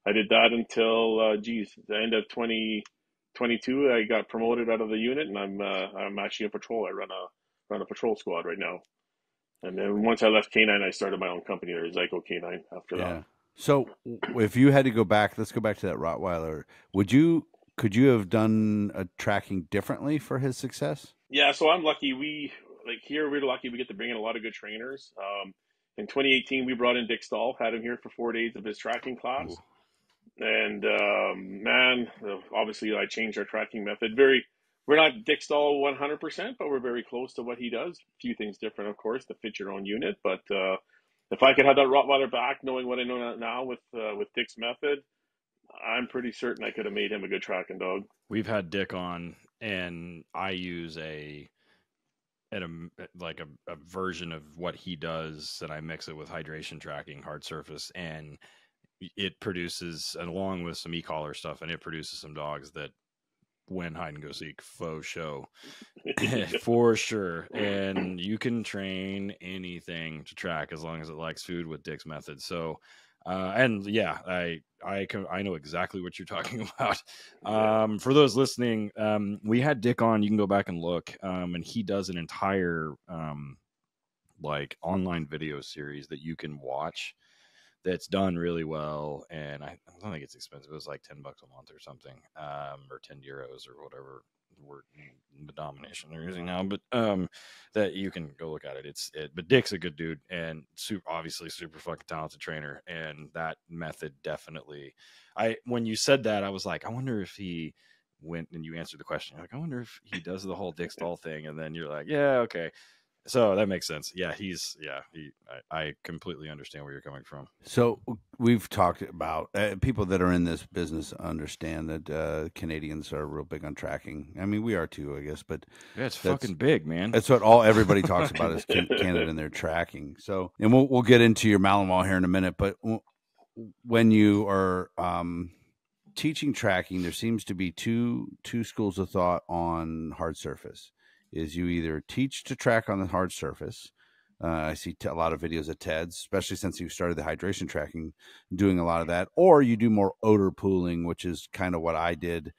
I did that until uh, geez, the end of 2022. I got promoted out of the unit, and I'm uh, I'm actually a patrol. I run a run a patrol squad right now. And then once I left Canine, I started my own company, or Xieko Canine. After yeah. that. So if you had to go back, let's go back to that Rottweiler. Would you could you have done a tracking differently for his success? Yeah, so I'm lucky. We like here we're lucky we get to bring in a lot of good trainers. Um, in 2018, we brought in Dick Stahl, had him here for four days of his tracking class, Ooh. and um, man, obviously I changed our tracking method. Very, we're not Dick Stahl 100%, but we're very close to what he does. A few things different, of course, to fit your own unit, but. Uh, if I could have that Rottweiler back, knowing what I know now with uh, with Dick's method, I'm pretty certain I could have made him a good tracking dog. We've had Dick on, and I use a at a like a, a version of what he does, and I mix it with hydration tracking, hard surface, and it produces, along with some e-collar stuff, and it produces some dogs that win hide and go seek faux show for sure. And you can train anything to track as long as it likes food with Dick's method. So uh, and yeah, I I can I know exactly what you're talking about. Um, for those listening, um, we had Dick on. You can go back and look, um, and he does an entire um, like online video series that you can watch. That's done really well, and I, I don't think it's expensive. It was like ten bucks a month or something, um, or ten euros or whatever word the domination they're using now, but um, that you can go look at it. It's it, but Dick's a good dude and super, obviously super fucking talented trainer, and that method definitely. I when you said that, I was like, I wonder if he went and you answered the question. Like, I wonder if he does the whole Dick Stahl thing, and then you're like, yeah, okay. So that makes sense. Yeah, he's yeah. He, I, I completely understand where you're coming from. So we've talked about uh, people that are in this business understand that uh, Canadians are real big on tracking. I mean, we are too, I guess. But yeah, it's fucking big, man. That's what all everybody talks about is Canada and their tracking. So, and we'll we'll get into your Malinois here in a minute. But when you are um, teaching tracking, there seems to be two two schools of thought on hard surface is you either teach to track on the hard surface. Uh, I see t- a lot of videos of Ted's, especially since you started the hydration tracking, doing a lot of that, or you do more odor pooling, which is kind of what I did.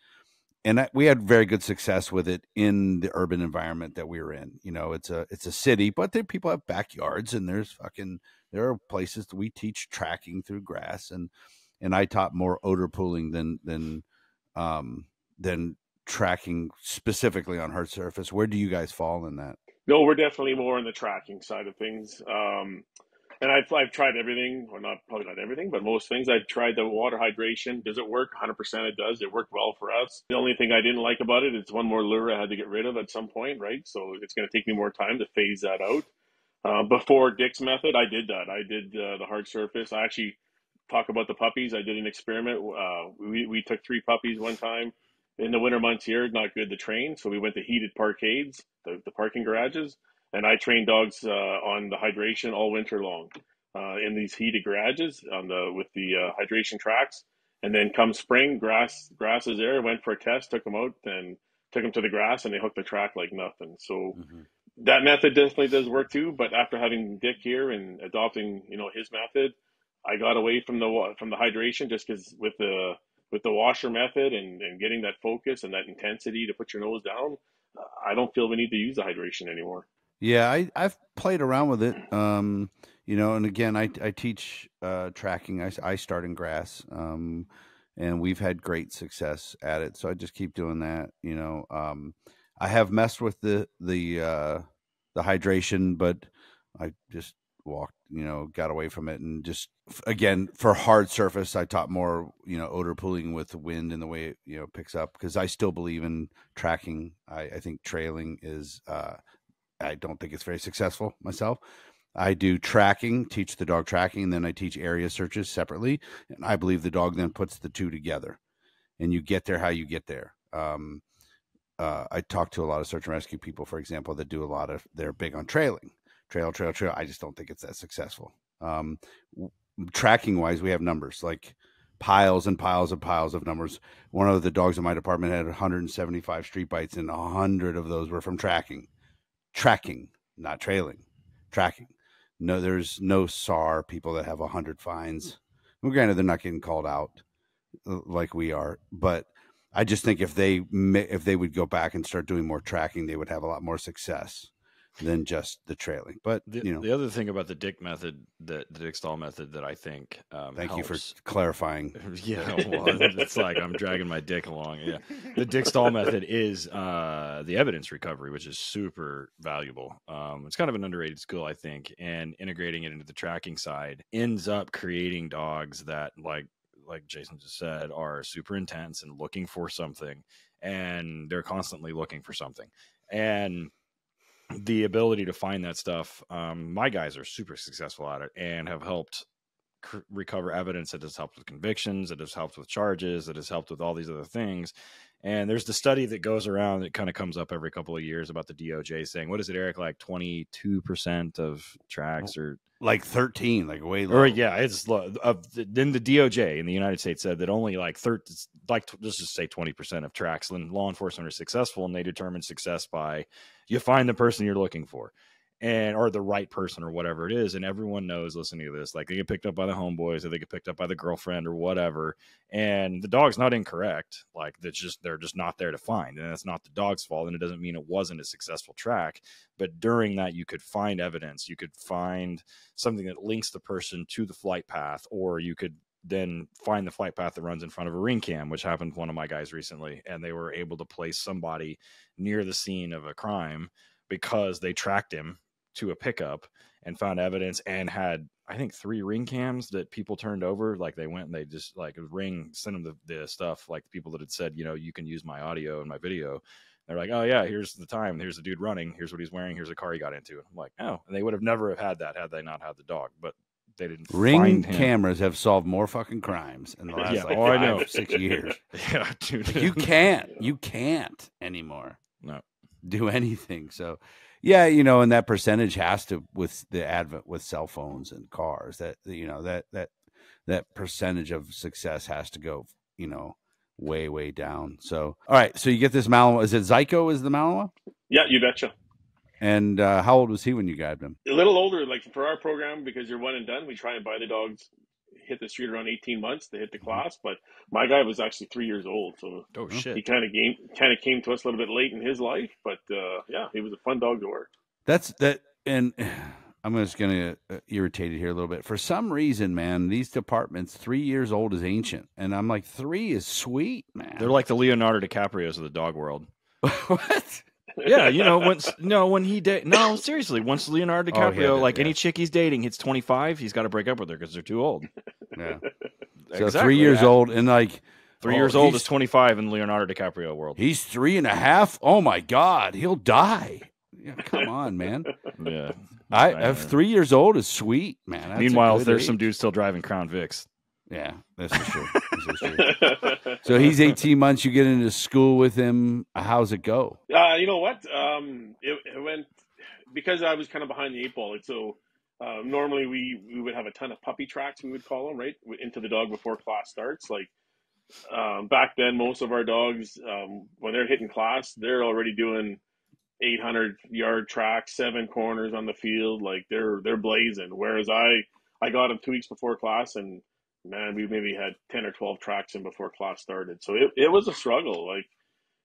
And we had very good success with it in the urban environment that we were in. You know, it's a it's a city, but there people have backyards, and there's fucking there are places that we teach tracking through grass, and and I taught more odor pooling than than um, than tracking specifically on hard surface. Where do you guys fall in that? No, we're definitely more on the tracking side of things. Um, and I've, I've tried everything, or not probably not everything, but most things. I've tried the water hydration. Does it work? 100% it does. It worked well for us. The only thing I didn't like about it is one more lure I had to get rid of at some point, right? So it's going to take me more time to phase that out. Uh, before Dick's method, I did that. I did uh, the hard surface. I actually talk about the puppies. I did an experiment. Uh, we, we took three puppies one time in the winter months here, not good to train. So we went to heated parkades, the, the parking garages, and I trained dogs uh, on the hydration all winter long uh, in these heated garages on the with the uh, hydration tracks. And then come spring, grass grass is there. Went for a test, took them out, and took them to the grass, and they hooked the track like nothing. So mm-hmm. that method definitely does work too. But after having Dick here and adopting, you know, his method, I got away from the from the hydration just because with the with the washer method and, and getting that focus and that intensity to put your nose down, I don't feel we need to use the hydration anymore. Yeah, I, I've played around with it. Um, you know, and again, I, I teach uh, tracking. I, I start in grass, um, and we've had great success at it. So I just keep doing that. You know, um, I have messed with the the uh, the hydration, but I just walked, you know, got away from it and just again for hard surface, I taught more, you know, odor pooling with wind and the way it, you know picks up because I still believe in tracking. I, I think trailing is, uh, I don't think it's very successful myself. I do tracking, teach the dog tracking, and then I teach area searches separately. And I believe the dog then puts the two together, and you get there how you get there. Um, uh, I talk to a lot of search and rescue people, for example, that do a lot of. They're big on trailing, trail, trail, trail. I just don't think it's that successful. Um, tracking wise, we have numbers like piles and piles and piles of numbers. One of the dogs in my department had 175 street bites, and 100 of those were from tracking. Tracking, not trailing. Tracking. No, there's no SAR people that have 100 fines. Well, granted, they're not getting called out uh, like we are, but I just think if they if they would go back and start doing more tracking, they would have a lot more success than just the trailing. But the, you know, the other thing about the Dick method, that the Dick Stahl method, that I think um, thank helps, you for clarifying. Yeah, well, it's like I'm dragging my dick along. Yeah, the Dick Stahl method is uh, the evidence recovery, which is super valuable. Um, it's kind of an underrated skill, I think, and integrating it into the tracking side ends up creating dogs that like like Jason just said, are super intense and looking for something, and they're constantly looking for something. And the ability to find that stuff, um, my guys are super successful at it and have helped c- recover evidence that has helped with convictions, that has helped with charges, that has helped with all these other things. And there's the study that goes around that kind of comes up every couple of years about the DOJ saying, what is it, Eric? Like 22% of tracks or like 13 like way low. or yeah it's low. of then the doj in the united states said that only like 30 like let's just say 20% of tracks when law enforcement are successful and they determine success by you find the person you're looking for and or the right person or whatever it is and everyone knows listening to this like they get picked up by the homeboys or they get picked up by the girlfriend or whatever and the dog's not incorrect like that's just they're just not there to find and that's not the dog's fault and it doesn't mean it wasn't a successful track but during that you could find evidence you could find something that links the person to the flight path or you could then find the flight path that runs in front of a ring cam which happened to one of my guys recently and they were able to place somebody near the scene of a crime because they tracked him to a pickup and found evidence and had I think three ring cams that people turned over. Like they went and they just like ring sent them the, the stuff like the people that had said, you know, you can use my audio and my video. They're like, oh yeah, here's the time. Here's the dude running. Here's what he's wearing. Here's a car he got into. I'm like, oh, and they would have never have had that had they not had the dog. But they didn't. Ring cameras have solved more fucking crimes in the last yeah, like oh, five, I know. six years. yeah, dude. You can't, you can't anymore. No, do anything. So yeah, you know, and that percentage has to with the advent with cell phones and cars. That you know that that that percentage of success has to go, you know, way way down. So all right, so you get this Malinois. Is it Zyko? Is the Malinois? Yeah, you betcha. And uh, how old was he when you got him? A little older, like for our program, because you're one and done. We try and buy the dogs hit the street around 18 months to hit the mm-hmm. class, but my guy was actually three years old. So oh, shit. he kind of came kind of came to us a little bit late in his life, but uh, yeah, he was a fun dog to work. That's that, and I'm just going to uh, irritate it here a little bit. For some reason, man, these departments three years old is ancient, and I'm like three is sweet, man. They're like the Leonardo DiCaprio's of the dog world. what? Yeah, you know, once no, when he date, no, seriously, once Leonardo oh, DiCaprio, oh, like yeah. any chick he's dating, hits twenty five, he's got to break up with her because they're too old. Yeah, so exactly, three years yeah. old and like three oh, years old is twenty five in Leonardo DiCaprio world. He's three and a half. Oh my god, he'll die. Yeah, come on, man. yeah, I, I have three years old is sweet, man. That's Meanwhile, there's age. some dudes still driving Crown Vics. Yeah, this is true. This is true. so he's 18 months. You get into school with him. How's it go? Uh, you know what? Um, it, it, went because I was kind of behind the eight ball. So, uh, normally we we would have a ton of puppy tracks. We would call them right into the dog before class starts. Like um, back then, most of our dogs um, when they're hitting class, they're already doing 800 yard tracks, seven corners on the field. Like they're they're blazing. Whereas I I got them two weeks before class and man, we maybe had 10 or 12 tracks in before class started. So it, it was a struggle. Like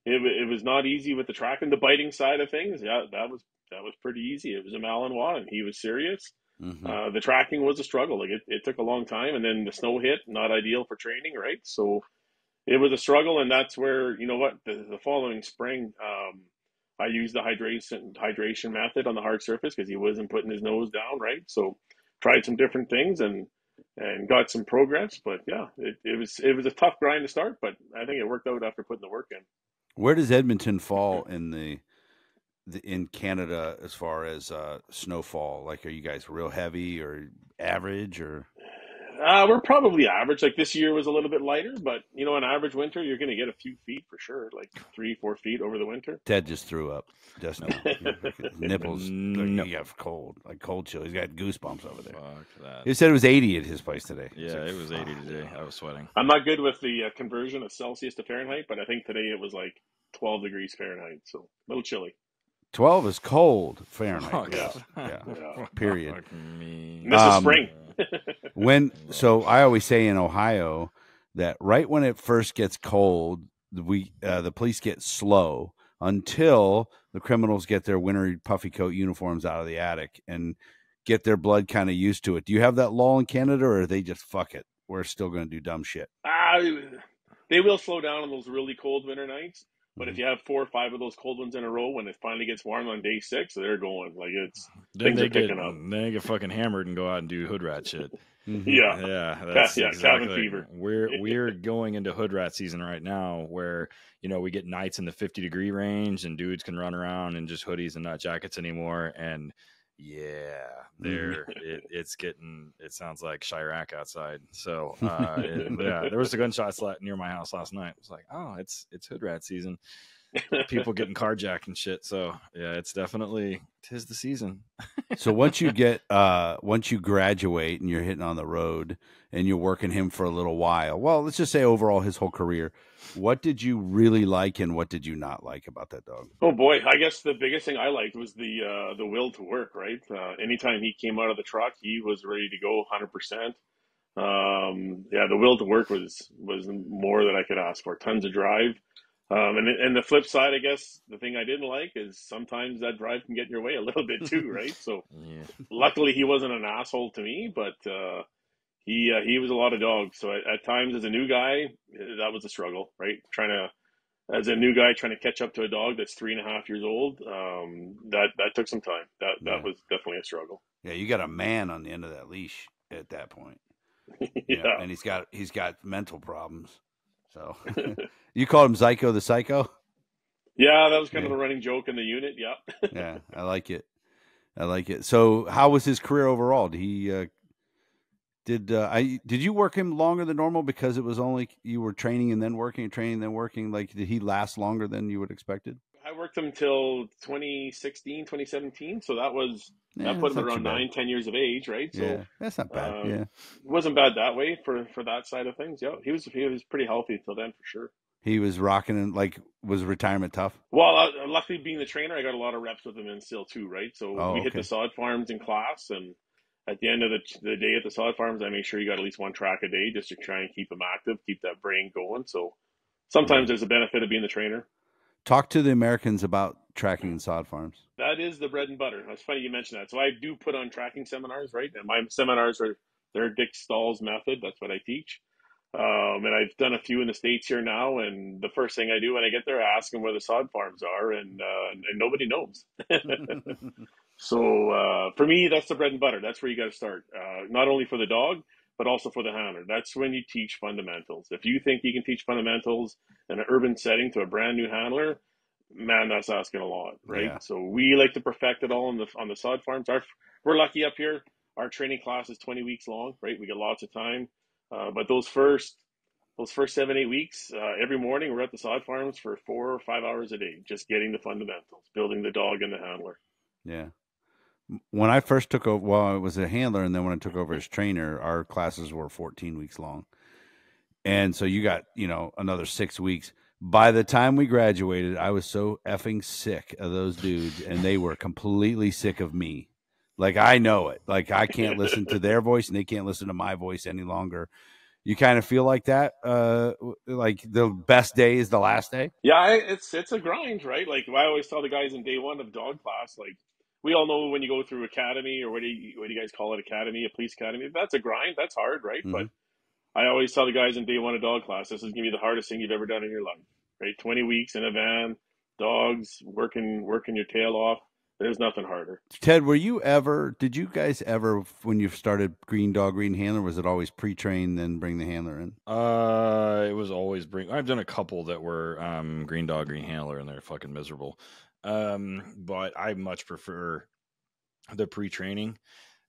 it, it was not easy with the track and the biting side of things. Yeah, that was, that was pretty easy. It was a Malinois and he was serious. Mm-hmm. Uh, the tracking was a struggle. Like it, it took a long time and then the snow hit, not ideal for training. Right. So it was a struggle. And that's where, you know what, the, the following spring, um, I used the hydration hydration method on the hard surface because he wasn't putting his nose down, right? So tried some different things and and got some progress. But yeah, it, it was it was a tough grind to start, but I think it worked out after putting the work in. Where does Edmonton fall in the, the in Canada as far as uh, snowfall? Like, are you guys real heavy or average or? Uh, we're probably average. Like this year was a little bit lighter, but you know, an average winter, you're going to get a few feet for sure, like three, four feet over the winter. Ted just threw up. Just now. nipples. No. You have cold, like cold chill. He's got goosebumps over there. Fuck that. He said it was 80 at his place today. Yeah, like, it was 80 "Fuck." today. I was sweating. I'm not good with the uh, conversion of Celsius to Fahrenheit, but I think today it was like 12 degrees Fahrenheit, so a little chilly. 12 is cold Fahrenheit. Fuck. Yeah. yeah. Period. Fuck me. Miss the Um, spring. When so I always say in Ohio that right when it first gets cold, we uh, the police get slow until the criminals get their winter puffy coat uniforms out of the attic and get their blood kind of used to it. Do you have that law in Canada, or are they just fuck it? We're still going to do dumb shit. Ah, they will slow down on those really cold winter nights. But Mm-hmm. if you have four or five of those cold ones in a row, when it finally gets warm on day six, they're going like it's Then Things they are get picking up. then they get fucking hammered and go out and do hood rat shit. Mhm. yeah. Yeah, that's yeah, exactly. cabin fever. We're we're going into hood rat season right now, where you know we get nights in the fifty degree range, and dudes can run around in just hoodies and not jackets anymore. And yeah, they're it, it's getting. It sounds like Chiraq outside. So uh, it- yeah, there was a gunshot near my house last night. It was like, oh, it's it's hood rat season. People getting carjacked and shit. So yeah, it's definitely tis the season. so once you get uh once you graduate and you're hitting on the road and you're working him for a little while well let's just say overall his whole career what did you really like and what did you not like about that dog Oh boy, I guess the biggest thing I liked was the uh, the will to work. Right, uh, anytime he came out of the truck, he was ready to go, hundred percent. Um, yeah, the will to work was was more than I could ask for. Tons of drive. Um, and and the flip side, I guess, the thing I didn't like is sometimes that drive can get in your way a little bit too, right? So Yeah. luckily he wasn't an asshole to me, but uh, he uh, he was a lot of dogs. So at, at times as a new guy, that was a struggle, right? Trying to as a new guy trying to catch up to a dog that's three and a half years old, um, that that took some time. That that Yeah. was definitely a struggle. yeah you got a man on the end of that leash at that point yeah. and he's got he's got mental problems so you called him Zyko the psycho Yeah, that was kind of Yeah. the running joke in the unit. Yeah. yeah i like it i like it so how was his career overall did he uh did uh, I did you work him longer than normal because it was only you were training and then working and training and then working like did he last longer than you would expected I worked him till 2016, 2017. So that was Yeah, that put him around nine, ten years of age, right? So yeah that's not bad um, yeah it wasn't bad that way for for that side of things. Yeah, he was he was pretty healthy till then for sure. he was rocking and like was retirement tough Well, uh, luckily being the trainer, I got a lot of reps with him in still too, right? So Oh, we hit the sod farms in class, and at the end of the, the day at the sod farms, I make sure you got at least one track a day just to try and keep him active, keep that brain going. So sometimes there's a benefit of being the trainer. talk to the americans about tracking in sod farms That is the bread and butter. It's funny you mentioned that. So I do put on tracking seminars, right? And my seminars are they're Dick Stahl's method. That's what I teach. Um, and I've done a few in the states here now. And the first thing I do when I get there, I ask them where the sod farms are, and uh, and nobody knows. So uh, for me, that's the bread and butter. That's where you got to start. Uh, not only for the dog, but also for the handler. That's when you teach fundamentals. If you think you can teach fundamentals in an urban setting to a brand new handler, man, that's asking a lot, right? Yeah. So we like to perfect it all on the on the sod farms. Our we're lucky up here. Our training class is twenty weeks long, right? We get lots of time. Uh, but those first those first seven eight weeks, uh, every morning we're at the sod farms for four or five hours a day, just getting the fundamentals, building the dog and the handler. Yeah. When I first took over, well, I was a handler, and then when I took over as trainer, our classes were 14 weeks long. And so you got, you know, another six weeks. By the time we graduated, I was so effing sick of those dudes, and they were completely sick of me. Like, I know it. Like, I can't listen to their voice, and they can't listen to my voice any longer. You kind of feel like that? Uh, like the best day is the last day? Yeah, it's it's a grind, right? Like I always tell the guys in day one of dog class, like we all know when you go through academy or what do you what do you guys call it, academy, a police academy? That's a grind. That's hard, right? But I always tell the guys in day one of dog class, this is gonna be the hardest thing you've ever done in your life, right? Twenty weeks in a van, dogs working working your tail off. There's nothing harder. Ted, were you ever? Did you guys ever, when you started Green Dog Green Handler, was it always pre-trained then bring the handler in? Uh, it was always bring. I've done a couple that were um green dog, green handler, and they're fucking miserable. Um, but I much prefer the pre-training.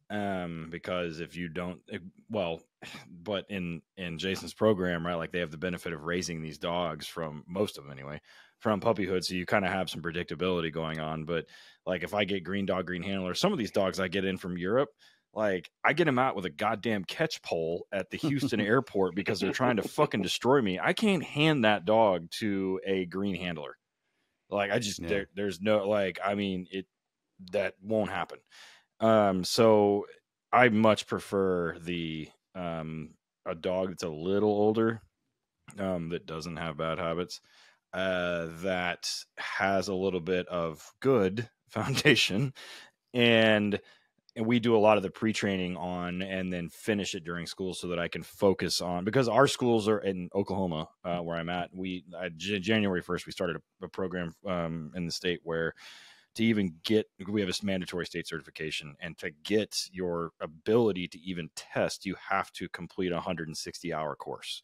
Um because if you don't eh, well but in in jason's program right like they have the benefit of raising these dogs from most of them anyway from puppyhood so you kind of have some predictability going on but like if i get green dog green handler some of these dogs i get in from europe like I get them out with a goddamn catch pole at the Houston airport because they're trying to fucking destroy me. I can't hand that dog to a green handler. Like I just yeah. there, there's no like I mean it that won't happen. Um so I much prefer the um a dog that's a little older um that doesn't have bad habits uh that has a little bit of good foundation and and we do a lot of the pre-training on and then finish it during school so that I can focus on because our schools are in Oklahoma uh, where I'm at. We uh, J- January first we started a, a program um, in the state where to even get we have a mandatory state certification and to get your ability to even test you have to complete a 160 hour course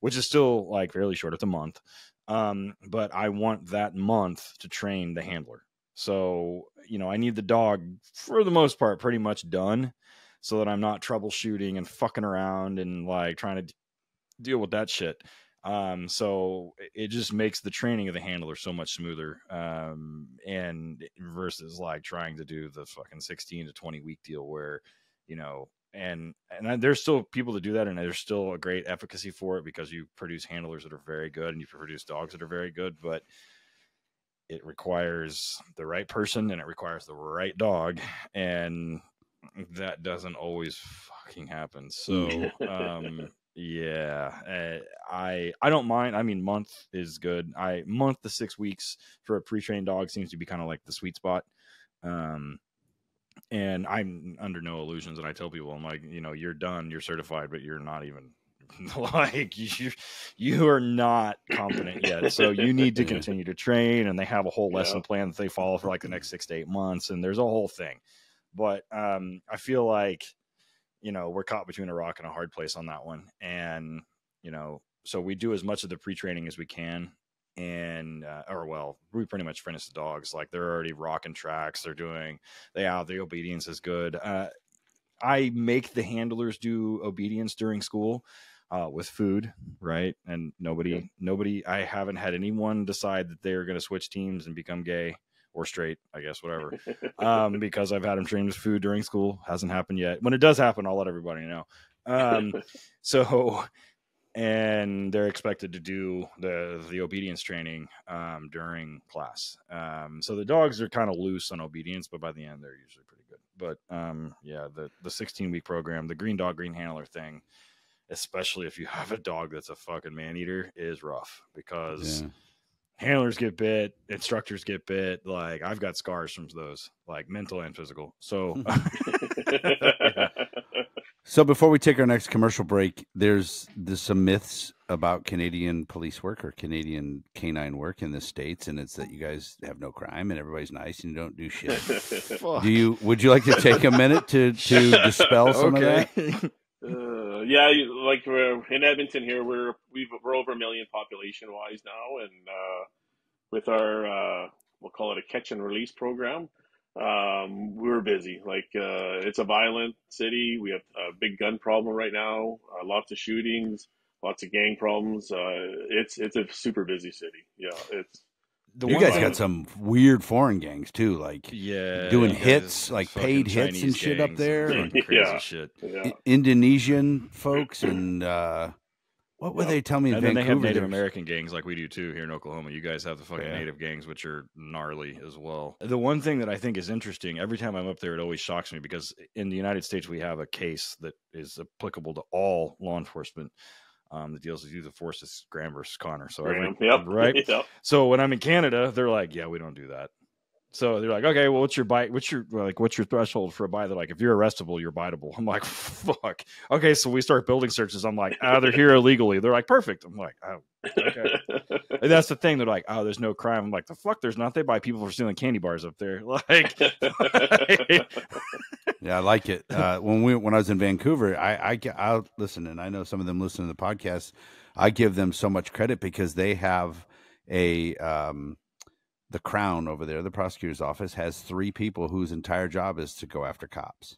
which is still like fairly short it's a month um, but i want that month to train the handler so, you know, I need the dog for the most part pretty much done so that I'm not troubleshooting and fucking around and like trying to deal with that shit. Um, so it just makes the training of the handler so much smoother. Um, and versus like trying to do the fucking 16 to 20 week deal where, you know, and and there's still people that do that and there's still a great efficacy for it because you produce handlers that are very good and you produce dogs that are very good but it requires the right person and it requires the right dog and that doesn't always fucking happen so um yeah uh, i i don't mind i mean month is good i month to six weeks for a pre-trained dog seems to be kind of like the sweet spot um and i'm under no illusions and i tell people i'm like you know you're done you're certified but you're not even like you you are not competent yet so you need to continue to train and they have a whole lesson yeah. plan that they follow for like the next six to eight months and there's a whole thing but um i feel like you know we're caught between a rock and a hard place on that one. And you know so we do as much of the pre-training as we can. And uh, or well we pretty much finish the dogs. Like they're already rocking tracks. They're doing they have the obedience is good. Uh, i make the handlers do obedience during school uh, with food, right? And nobody, yeah. nobody, I haven't had anyone decide that they're going to switch teams and become gay or straight, I guess, whatever. um, because I've had them trained with food during school. Hasn't happened yet. When it does happen, I'll let everybody know. Um, so, and they're expected to do the the obedience training um, during class. Um, so the dogs are kind of loose on obedience, but by the end, they're usually pretty good. But um, yeah, the the 16 week program, the green dog green handler thing especially if you have a dog that's a fucking man eater, is rough because yeah. Handlers get bit, instructors get bit. Like I've got scars from those, like mental and physical. So, so before we take our next commercial break, there's there's some myths about Canadian police work or Canadian canine work in the states, and it's that you guys have no crime and everybody's nice and you don't do shit. do you? Would you like to take a minute to to dispel some okay. of that? Uh, yeah, like we're in Edmonton here, we're we've we're over a million population wise now, and uh, with our uh, we'll call it a catch and release program, um, we're busy. Like uh, it's a violent city. We have a big gun problem right now. Uh, lots of shootings, lots of gang problems. Uh, it's it's a super busy city. Yeah, it's you guys got some weird foreign gangs too, like yeah, doing hits, like paid hits and shit up there, and crazy yeah. shit. Yeah. Indonesian folks and uh, what would they tell me? And then they have Native American gangs like we do too here in Oklahoma. You guys have the fucking yeah. Native gangs, which are gnarly as well. The one thing that I think is interesting, every time I'm up there, it always shocks me because in the United States we have a case that is applicable to all law enforcement um, that deals with use of force is Graham versus Connor. So every, yep. right. Yep. So when I'm in Canada, they're like, yeah, we don't do that. So they're like, okay, well, what's your bite? What's your like? What's your threshold for a bite? They're like, if you're arrestable, you're biteable. I'm like, fuck. Okay, so we start building searches. I'm like, ah, they're here illegally. They're like, perfect. I'm like, oh, okay. and that's the thing. They're like, oh, there's no crime. I'm like, the fuck, there's not. They buy people for stealing candy bars up there. Like, yeah, I like it. Uh, when we when I was in Vancouver, I I I listen, and I know some of them listen to the podcast. I give them so much credit because they have a um the crown over there, the prosecutor's office, has three people whose entire job is to go after cops.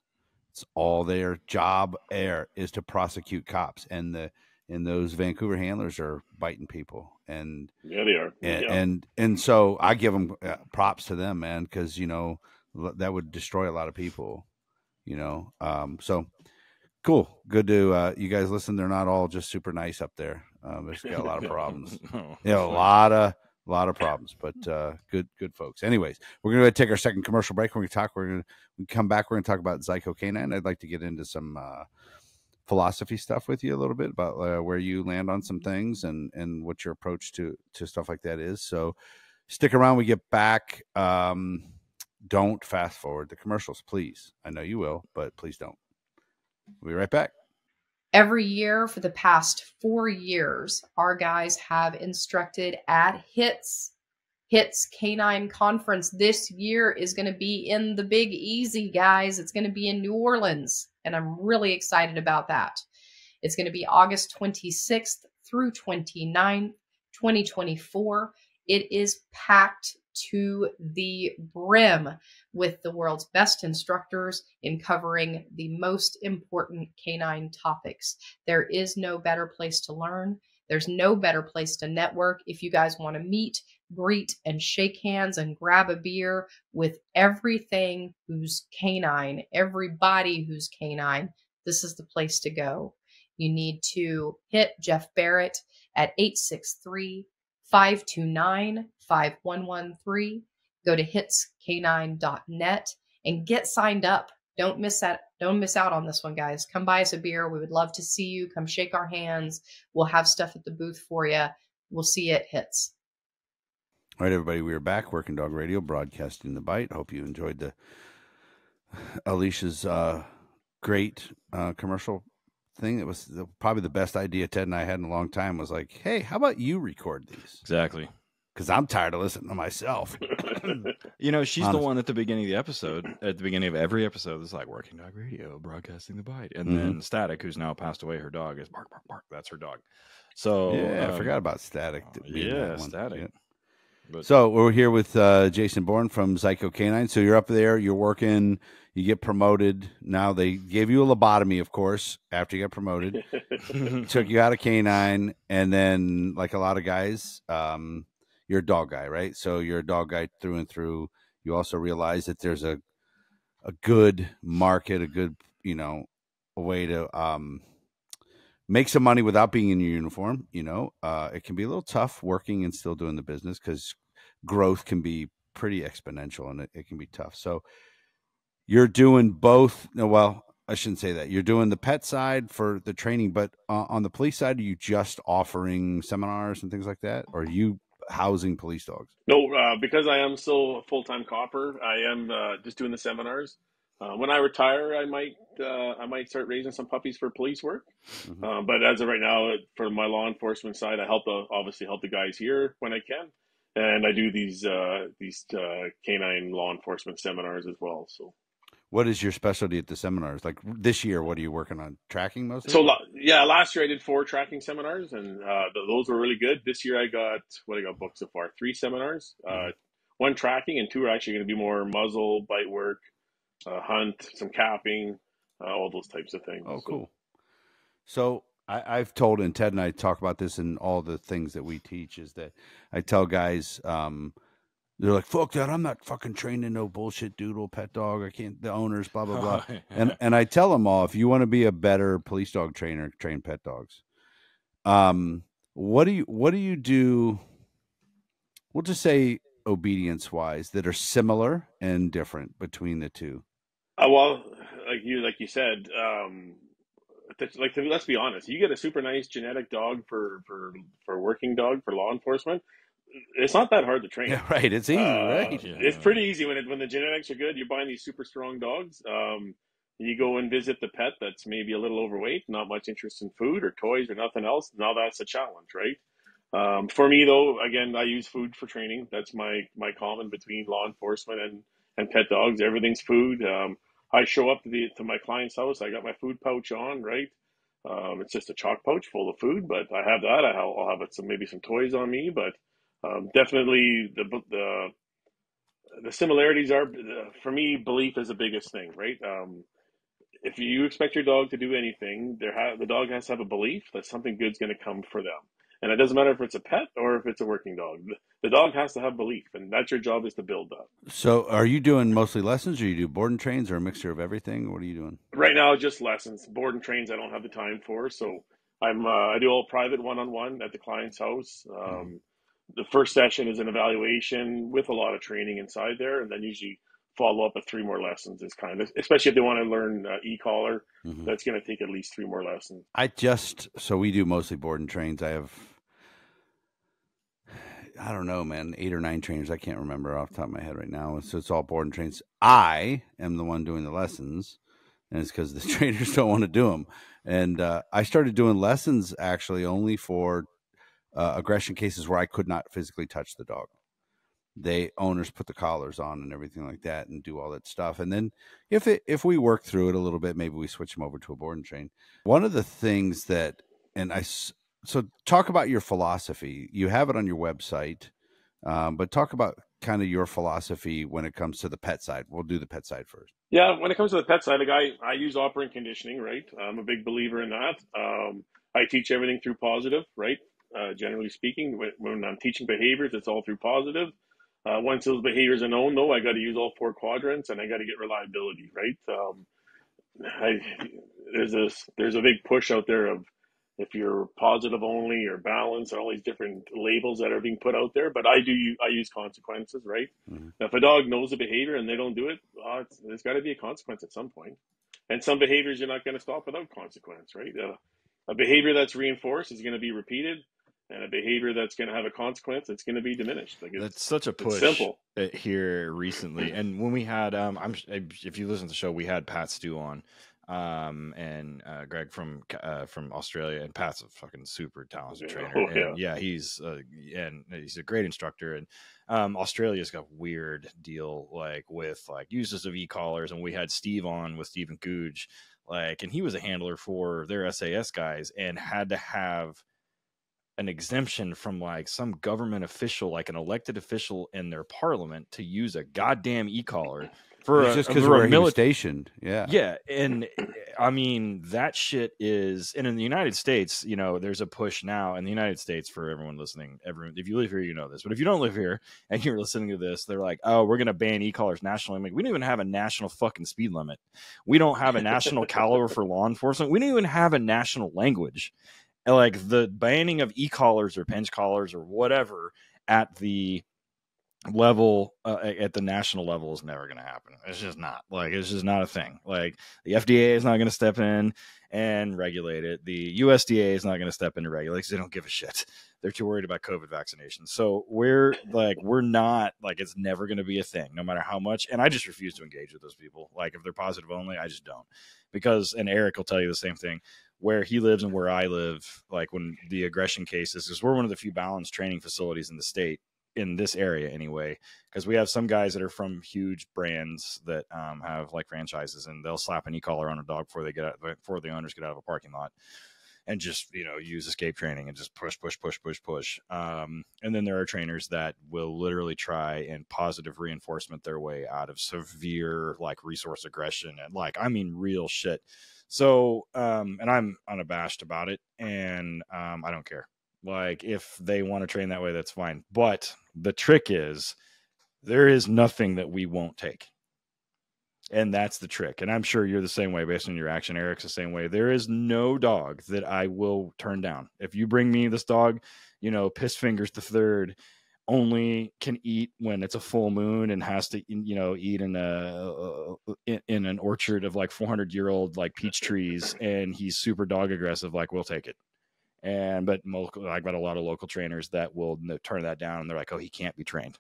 It's all their job air is to prosecute cops, and the and those Vancouver handlers are biting people, and yeah, they are, and yeah. and, and so I give them uh, props to them, man, because you know that would destroy a lot of people, you know. Um, so cool, good to uh, you guys listen. They're not all just super nice up there. Um, there's got a lot of problems. You know, a lot of a lot of problems, but uh, good good folks. Anyways, we're gonna take our second commercial break. When We're gonna talk. We're gonna we come back. We're gonna talk about Xieko Canine. I'd like to get into some uh, philosophy stuff with you a little bit about uh, where you land on some things and and what your approach to to stuff like that is. So stick around. We get back. Um, don't fast forward the commercials, please. I know you will, but please don't. We'll be right back. Every year for the past four years, our guys have instructed at HITS. HITS Canine Conference this year is going to be in the Big Easy, guys. It's going to be in New Orleans, and I'm really excited about that. It's going to be August 26th through 29th, 2024. It is packed to the brim with the world's best instructors in covering the most important canine topics. There is no better place to learn. There's no better place to network if you guys want to meet, greet, and shake hands and grab a beer with everything who's canine, everybody who's canine. This is the place to go. You need to hit Jeff Barrett at 863 529 5113. Go to hitscanine.net and get signed up. Don't miss that. Don't miss out on this one, guys. Come buy us a beer. We would love to see you. Come shake our hands. We'll have stuff at the booth for you. We'll see you at Hits. All right, everybody, we are back. Working Dog Radio, broadcasting the bite. Hope you enjoyed the Alicia's uh, great uh, commercial thing. It was the, probably the best idea Ted and I had in a long time. Was like, hey, how about you record these? Exactly. Because I'm tired of listening to myself. You know, she's Honest- the one at the beginning of the episode, at the beginning of every episode, it's like Working Dog Radio, broadcasting the bite. And Mhm. then Static, who's now passed away, her dog is bark, bark, bark. That's her dog. So, yeah, I um, forgot about Static. oh, yeah. Static. Yeah. But So we're here with uh, Jason Born from Xieko Canine. So you're up there, you're working, you get promoted. Now they gave you a lobotomy, of course, after you got promoted. Took you out of canine, and then like a lot of guys, um, you're a dog guy, right? So you're a dog guy through and through. You also realize that there's a a good market, a good you know a way to um, make some money without being in your uniform. You know, uh, it can be a little tough working and still doing the business because growth can be pretty exponential and it, it can be tough. So you're doing both. Well, I shouldn't say that. You're doing the pet side for the training, but uh, on the police side, are you just offering seminars and things like that, or are you housing police dogs? No, uh, because I am still a full time copper, I am uh, just doing the seminars. Uh, when I retire, I might uh, I might start raising some puppies for police work. Mhm. Uh, but as of right now, for my law enforcement side, I help the obviously help the guys here when I can, and I do these uh, these uh, canine law enforcement seminars as well. So What is your specialty at the seminars? Like this year, what are you working on? Tracking mostly? so yeah, last year I did four tracking seminars, and uh, th- those were really good. This year I got what I got booked so far three seminars, uh, Mhm. one tracking, and two are actually going to be more muzzle bite work, uh, hunt, some capping, uh, all those types of things. Oh, So- cool. So I, I've told, and Ted and I talk about this in all the things that we teach, is that I tell guys, um, they're like, "Fuck that! I'm not fucking training no bullshit doodle pet dog. I can't. The owners, blah blah blah." and and I tell them all, if you want to be a better police dog trainer, train pet dogs. Um, what do you what do you do? We'll just say obedience wise that are similar and different between the two. Uh, well, like you like you said, um, th- like to, let's be honest, you get a super nice genetic dog for for for working dog for law enforcement. It's not that hard to train. Yeah, right. It's easy, Uh, right? Yeah. It's pretty easy when it, when the genetics are good. You're buying these super strong dogs. Um, you go and visit the pet that's maybe a little overweight, not much interest in food or toys or nothing else. Now that's a challenge, right? Um, for me though, again, I use food for training. That's my my common between law enforcement and and pet dogs. Everything's food. Um, I show up to the to my client's house. I got my food pouch on, right? Um, it's just a chalk pouch full of food, but I have that. I'll have some maybe some toys on me, but um, definitely the the the similarities are for me. Belief is the biggest thing, right? Um, if you expect your dog to do anything, there ha- the dog has to have a belief that something good's going to come for them. And it doesn't matter if it's a pet or if it's a working dog. The dog has to have belief, and that's your job is to build that. So, are you doing mostly lessons, or you do board and trains, or a mixture of everything? What are you doing? Right now, just lessons. Board and trains, I don't have the time for. So, I'm uh, I do all private one on one at the client's house. Um, mm-hmm. The first session is an evaluation with a lot of training inside there, and then usually follow up with three more lessons is kind of especially if they want to learn uh, e-collar mm-hmm. that's going to take at least three more lessons i just so we do mostly board and trains i have i don't know man eight or nine trainers i can't remember off the top of my head right now. So it's all board and trains. I am the one doing the lessons and it's because the trainers don't want to do them and uh, i started doing lessons actually only for uh, aggression cases where i could not physically touch the dog. They owners put the collars on and everything like that and do all that stuff. And then if it if we work through it a little bit maybe we switch them over to a board and train. One of the things that and i so talk about your philosophy. You have it on your website um, but talk about kind of your philosophy when it comes to the pet side. We'll do the pet side first. Yeah when it comes to the pet side like i i use operant conditioning right? I'm a big believer in that. Um, i teach everything through positive right? Uh, generally speaking when, when i'm teaching behaviors it's all through positive. Uh, once those behaviors are known, though, I got to use all four quadrants and I got to get reliability, right? Um, I, there's this, there's a big push out there of if you're positive only or balance, all these different labels that are being put out there. But I do, I use consequences, right? Mm-hmm. if a dog knows a behavior and they don't do it, there's got to be a consequence at some point. And some behaviors you're not going to stop without consequence, right? Uh, a behavior that's reinforced is going to be repeated and a behavior that's going to have a consequence, it's going to be diminished. Like that's such a push simple. here recently. And when we had, um, I'm if you listen to the show, we had Pat Stew on, um, and uh, Greg from uh, from Australia, and Pat's a fucking super talented trainer. Oh, yeah. And yeah, he's uh, and he's a great instructor. And um, Australia's got a weird deal like with like uses of e-collars, and we had Steve on with Stephen Googe, like, and he was a handler for their SAS guys, and had to have an exemption from like some government official, like an elected official in their parliament, to use a goddamn e-collar for a, just because we're military stationed. Yeah, yeah, and I mean that shit is, and in the United States, you know, there's a push now in the United States for everyone listening. Everyone, if you live here, you know this, but if you don't live here and you're listening to this, they're like, oh, we're gonna ban e-collars nationally. I'm like, we don't even have a national fucking speed limit. We don't have a national caliber for law enforcement. We don't even have a national language like the banning of e-collars or pinch collars or whatever at the level uh, at the national level is never going to happen. It's just not like it's just not a thing. Like the FDA is not going to step in and regulate it. The USDA is not going to step in to regulate because they don't give a shit. They're too worried about COVID vaccinations. So we're like we're not like it's never going to be a thing, no matter how much. And I just refuse to engage with those people. Like if they're positive only, I just don't. Because and Eric will tell you the same thing where he lives and where I live, like when the aggression cases, because we're one of the few balanced training facilities in the state in this area anyway. Because we have some guys that are from huge brands that um, have like franchises, and they'll slap an e-collar on a dog before they get out, before the owners get out of a parking lot, and just you know use escape training and just push, push, push, push, push. Um, and then there are trainers that will literally try and positive reinforcement their way out of severe like resource aggression and like I mean real shit so, um, and I'm unabashed about it, and um, I don't care. Like, if they want to train that way, that's fine. But the trick is, there is nothing that we won't take. And that's the trick. And I'm sure you're the same way based on your action. Eric's the same way. There is no dog that I will turn down. If you bring me this dog, you know, piss fingers the third, only can eat when it's a full moon and has to you know eat in a in, in an orchard of like 400 year old like peach trees and he's super dog aggressive like we'll take it and but i've got a lot of local trainers that will turn that down and they're like oh he can't be trained.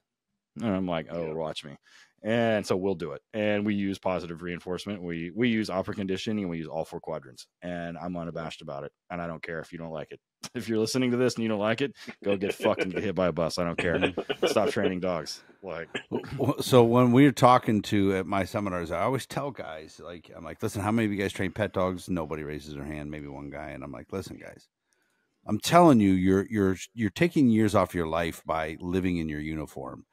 And i'm like oh watch me. And so we'll do it. And we use positive reinforcement. We we use operant conditioning and we use all four quadrants. And i'm unabashed about it and i don't care if you don't like it. If you're listening to this and you don't like it go get fucking get hit by a bus. I don't care. Stop training dogs. Like so when we are talking to at my seminars i always tell guys like i'm like listen how many of you guys train pet dogs? Nobody raises their hand maybe one guy and i'm like listen guys i'm telling you you're you're you're taking years off your life by living in your uniform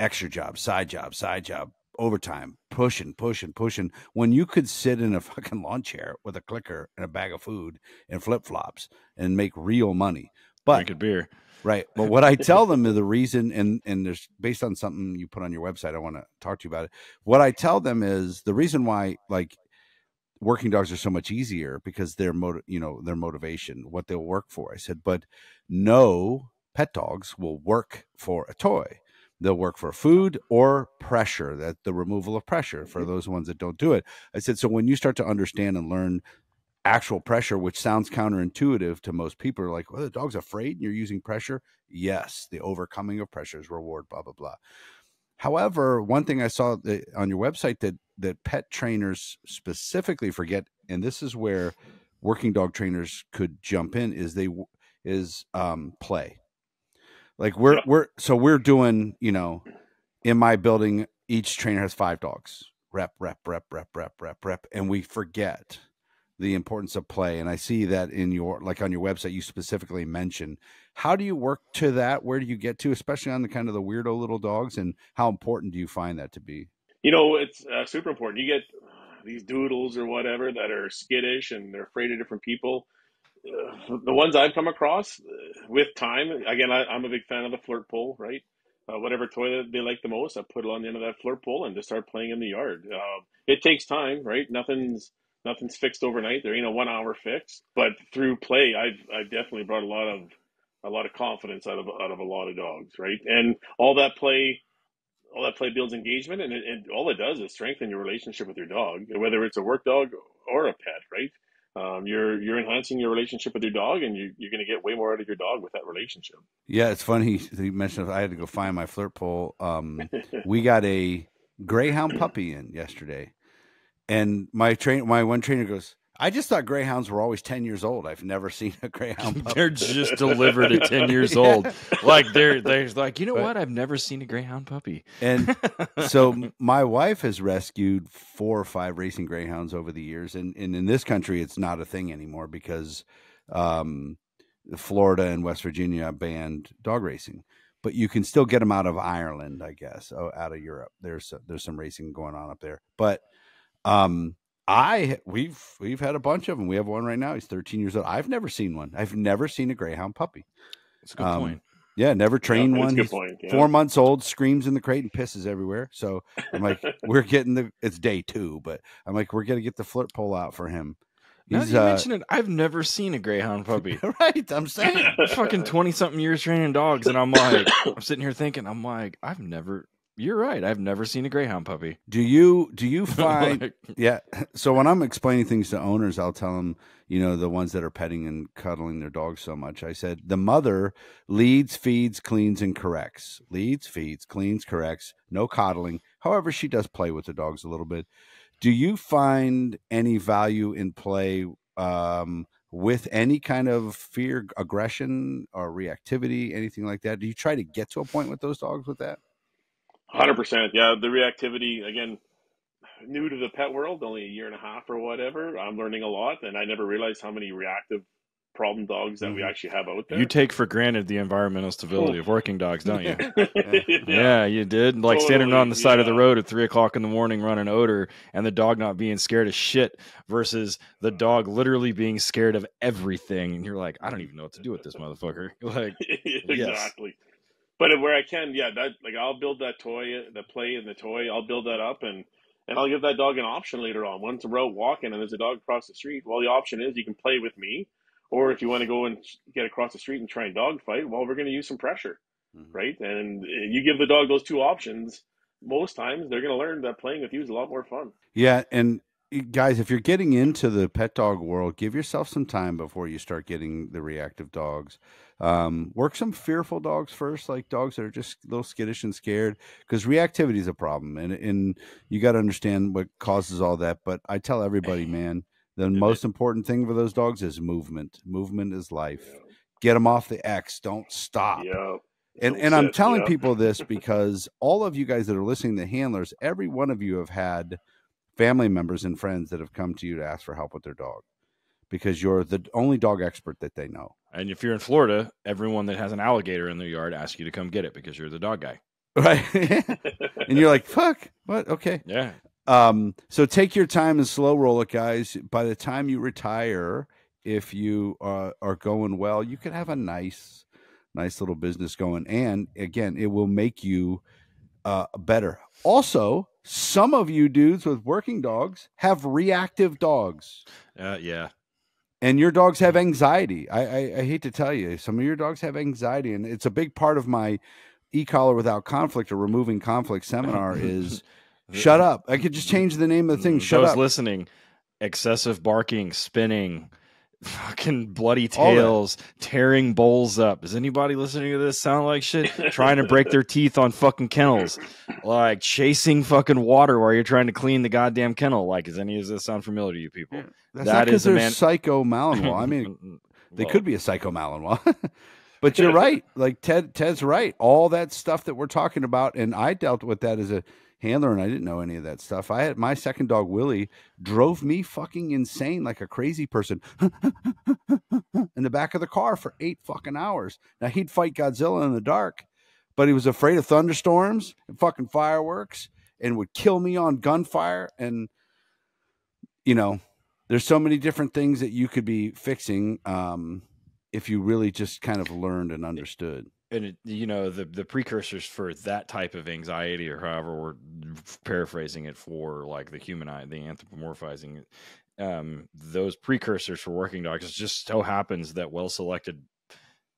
extra job, side job, side job, overtime, pushing, pushing, pushing when you could sit in a fucking lawn chair with a clicker and a bag of food and flip flops and make real money. But Drink a beer. Right. But what I tell them is the reason, and and there's based on something you put on your website. I want to talk to you about it. What I tell them is the reason why like working dogs are so much easier because their motive, you know, their motivation, what they'll work for. I said, but no pet dogs will work for a toy. They'll work for food or pressure, that the removal of pressure for mm-hmm. those ones that don't do it. I said, so when you start to understand and learn actual pressure, which sounds counterintuitive to most people, are like, well, the dog's afraid and you're using pressure. Yes, the overcoming of pressure is reward, blah, blah, blah. However, one thing I saw on your website that that pet trainers specifically forget, and this is where working dog trainers could jump in, is they is um, play. Like we're yeah. we're so we're doing, you know, in my building, each trainer has five dogs. Rep, rep, rep, rep, rep, rep, rep, and we forget the importance of play. And I see that in your like on your website, you specifically mention how do you work to that? Where do you get to, especially on the kind of the weirdo little dogs, and how important do you find that to be? You know, it's uh, super important. You get these doodles or whatever that are skittish and they're afraid of different people. Uh, the ones I've come across uh, with time, again, I, am a big fan of the flirt pole, right? Uh, whatever toy that they like the most, I put it on the end of that flirt pole and just start playing in the yard. Uh, it takes time, right? Nothing's nothing's fixed overnight. There ain't a one hour fix, but through play, I've I've definitely brought a lot of a lot of confidence out of out of a lot of dogs, right? And all that play, all that play builds engagement, and it, it, all it does is strengthen your relationship with your dog, whether it's a work dog or a pet, right? Um, you're you're enhancing your relationship with your dog, and you, you're going to get way more out of your dog with that relationship. Yeah, it's funny you mentioned I had to go find my flirt pole. Um, we got a greyhound puppy in yesterday, and my train, my one trainer goes, I just thought greyhounds were always ten years old. I've never seen a greyhound. Puppy. they're just delivered at ten years old. Like they're they're like, you know but, what? I've never seen a greyhound puppy. And so my wife has rescued four or five racing greyhounds over the years, and, and in this country, it's not a thing anymore because um, Florida and West Virginia banned dog racing. But you can still get them out of Ireland, I guess, out of Europe. There's there's some racing going on up there, but um I we've we've had a bunch of them. We have one right now. He's 13 years old. I've never seen one. I've never seen a greyhound puppy. That's a good um, point. Yeah, never trained yeah, one. He's yeah. four months old, screams in the crate and pisses everywhere. So I'm like, we're getting the. It's day two, but I'm like, we're gonna get the flirt pole out for him. Now you uh, mention it, I've never seen a greyhound puppy. right, I'm saying, fucking twenty something years training dogs, and I'm like, I'm sitting here thinking, I'm like, I've never you're right. I've never seen a greyhound puppy. Do you do you find like, yeah, so when I'm explaining things to owners, I'll tell them, you know, the ones that are petting and cuddling their dogs so much. I said, "The mother leads, feeds, cleans and corrects. Leads, feeds, cleans, corrects. No coddling. However, she does play with the dogs a little bit. Do you find any value in play um, with any kind of fear, aggression, or reactivity, anything like that? Do you try to get to a point with those dogs with that? Hundred percent. Yeah, the reactivity again. New to the pet world, only a year and a half or whatever. I'm learning a lot, and I never realized how many reactive problem dogs that mm-hmm. we actually have out there. You take for granted the environmental stability of working dogs, don't you? yeah. yeah. you did. Like totally. standing on the side yeah. of the road at three o'clock in the morning running odor and the dog not being scared of shit versus the dog literally being scared of everything. And you're like, I don't even know what to do with this motherfucker. Like, exactly. Yes but where I can, yeah, that like I'll build that toy, the play and the toy. I'll build that up and and I'll give that dog an option later on. Once we're out walking and there's a dog across the street, well, the option is you can play with me, or if you want to go and get across the street and try and dog fight, well, we're going to use some pressure, mm-hmm. right? And you give the dog those two options. Most times, they're going to learn that playing with you is a lot more fun. Yeah, and guys, if you're getting into the pet dog world, give yourself some time before you start getting the reactive dogs. Um, work some fearful dogs first, like dogs that are just a little skittish and scared, because reactivity is a problem, and and you got to understand what causes all that. But I tell everybody, man, the most important thing for those dogs is movement. Movement is life. Get them off the X. Don't stop. Yeah. And and I'm telling people this because all of you guys that are listening to handlers, every one of you have had family members and friends that have come to you to ask for help with their dog because you're the only dog expert that they know. And if you're in Florida, everyone that has an alligator in their yard asks you to come get it because you're the dog guy. Right. and you're like, fuck, what? Okay. Yeah. Um, so take your time and slow roll it, guys. By the time you retire, if you uh, are going well, you can have a nice, nice little business going. And again, it will make you uh, better. Also, some of you dudes with working dogs have reactive dogs. Uh, yeah. And your dogs have anxiety. I, I, I hate to tell you, some of your dogs have anxiety, and it's a big part of my e-collar without conflict or removing conflict seminar is shut up. I could just change the name of the thing. Shut Those up. listening, excessive barking, spinning, fucking bloody tails, tearing bowls up. Does anybody listening to this sound like shit? trying to break their teeth on fucking kennels, like chasing fucking water while you're trying to clean the goddamn kennel. Like, is any of this sound familiar to you people? That's That not because is a they're man- psycho Malinois. I mean, they Well, could be a psycho Malinois. but you're right. Like Ted, Ted's right. All that stuff that we're talking about, and I dealt with that as a handler, and I didn't know any of that stuff. I had my second dog Willie drove me fucking insane, like a crazy person, in the back of the car for eight fucking hours. Now he'd fight Godzilla in the dark, but he was afraid of thunderstorms and fucking fireworks, and would kill me on gunfire. And you know, there's so many different things that you could be fixing um, if you really just kind of learned and understood. And it, you know the the precursors for that type of anxiety or however we're paraphrasing it for like the human eye the anthropomorphizing um those precursors for working dogs it just so happens that well selected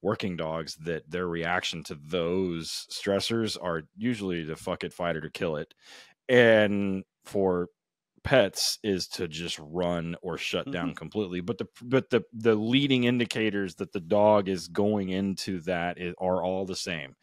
working dogs that their reaction to those stressors are usually to fuck it fight it or kill it. And for pets is to just run or shut down mm-hmm. completely but the but the the leading indicators that the dog is going into that is, are all the same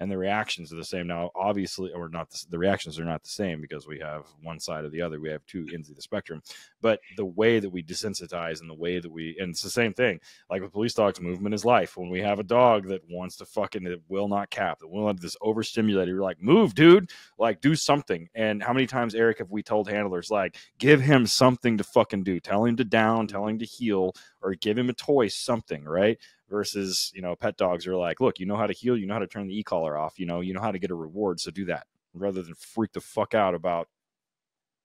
and the reactions are the same. Now obviously or not the, the reactions are not the same because we have one side or the other. We have two ends of the spectrum. But the way that we desensitize and the way that we and it's the same thing. Like with police dogs movement is life. When we have a dog that wants to fucking that will not cap that will not this overstimulated you're like move dude. Like do something. And how many times eric have we told handlers like give him something to fucking do. Tell him to down tell him to heel or give him a toy something right versus you know pet dogs are like look you know how to heel you know how to turn the e-collar off you know you know how to get a reward so do that rather than freak the fuck out about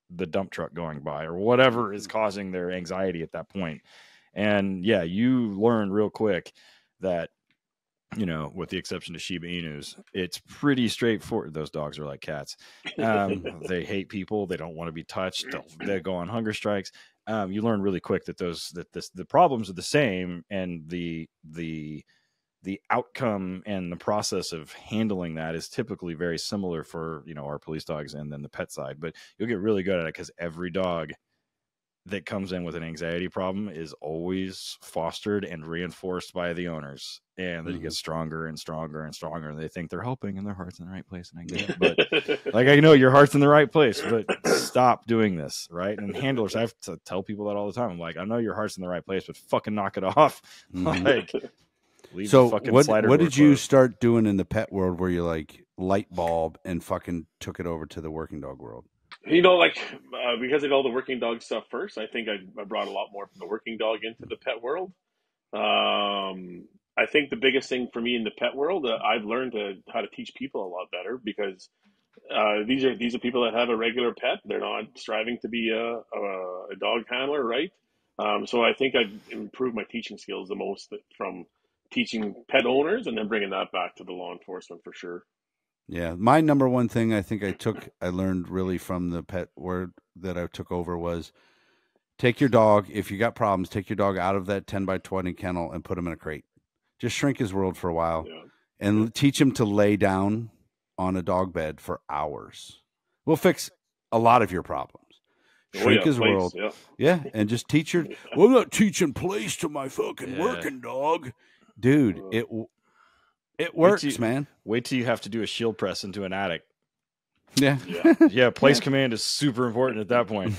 the dump truck going by or whatever is causing their anxiety at that point. and yeah you learn real quick that you know with the exception of shiba inus it's pretty straightforward those dogs are like cats. Um, they hate people they don't want to be touched they'll, they go on hunger strikes um, you learn really quick that those that this, the problems are the same and the the the outcome and the process of handling that is typically very similar for you know our police dogs and then the pet side but you'll get really good at it because every dog that comes in with an anxiety problem is always fostered and reinforced by the owners and they Mhm. get stronger and stronger and stronger and they think they're helping and their heart's in the right place and i get it but like I know your heart's in the right place, but stop doing this, right? And handlers, I have to tell people that all the time. I'm like, I know your heart's in the right place, but fucking knock it off. Mhm. like, leave so the fucking what slider what did you closed. start doing in the pet world where you like light bulb and fucking took it over to the working dog world? You know, like uh, because I did all the working dog stuff first, I think I, I brought a lot more from the working dog into the pet world. Um, I think the biggest thing for me in the pet world, uh, I've learned to, how to teach people a lot better because uh, these are these are people that have a regular pet. They're not striving to be a, a, a dog handler, right? Um, so I think I've improved my teaching skills the most from teaching pet owners and then bringing that back to the law enforcement for sure. Yeah, my number one thing I think I took I learned really from the pet word that I took over was take your dog if you got problems, take your dog out of that 10 by 20 kennel and put him in a crate. Just shrink his world for a while Yeah. and teach him to lay down on a dog bed for hours. We'll fix a lot of your problems. Oh, Shrink yeah, his place, world. Yeah. Yeah, and just teach your. Well, I'm not teaching place to my fucking Yeah. working dog, dude. Uh. It it works, till you- man. Wait till you have to do a shield press into an attic. Yeah. Yeah. Yeah, place command is super important at that point.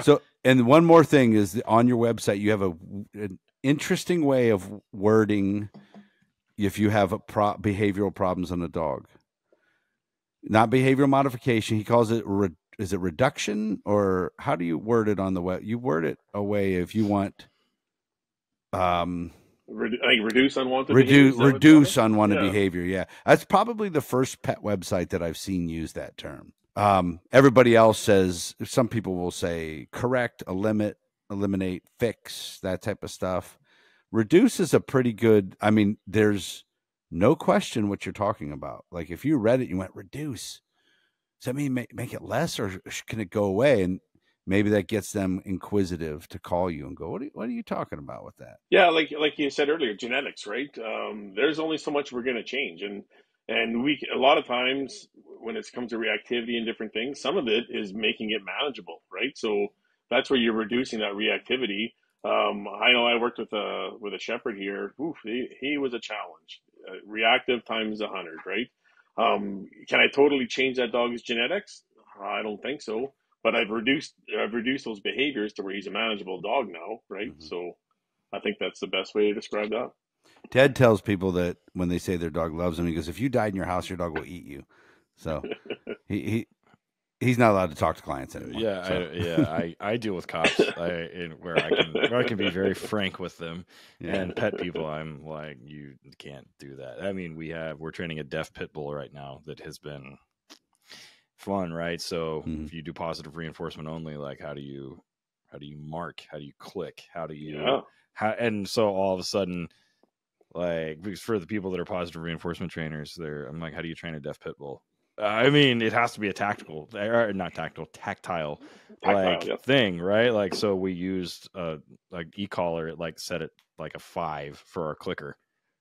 so, and one more thing is on your website you have a an interesting way of wording if you have a pro- behavioral problems on a dog. Not behavioral modification. He calls it. Re- is it reduction or how do you word it on the web? You word it a way if you want. Um, Redu- I think reduce unwanted reduce behavior, is that what you reduce unwanted Yeah. behavior. Yeah, that's probably the first pet website that I've seen use that term. um, everybody else says some people will say correct, a limit, eliminate, fix, that type of stuff. Reduce is a pretty good. I mean, there's no question what you're talking about. Like if you read it, you went reduce. Does that mean make, make it less, or can it go away? And maybe that gets them inquisitive to call you and go, "What are you, what are you talking about with that?" Yeah, like like you said earlier, genetics, right? Um, there's only so much we're going to change, and and we a lot of times when it comes to reactivity and different things, some of it is making it manageable, right? So that's where you're reducing that reactivity. Um, I know I worked with a with a shepherd here. Oof, he, he was a challenge. Uh, reactive times a hundred, right? Um, can I totally change that dog's genetics? I don't think so. But I've reduced I've reduced those behaviors to where he's a manageable dog now, right? Mm-hmm. So I think that's the best way to describe that. Ted tells people that when they say their dog loves them, he goes, "If you died in your house, your dog will eat you." So he, he he's not allowed to talk to clients anymore. Yeah, so. I, yeah, I, I deal with cops I, in, where I can where I can be very frank with them, yeah. and pet people. I'm like, you can't do that. I mean, we have we're training a deaf pit bull right now that has been fun, right? So mm-hmm. if you do positive reinforcement only, like how do you how do you mark? How do you click? How do you yeah. how? And so all of a sudden like because for the people that are positive reinforcement trainers they're i'm like how do you train a deaf pit bull I mean, it has to be a tactical, or not tactical, tactile, tactile like yep. thing, right? Like, so we used uh like e-collar, it like set it like a five for our clicker.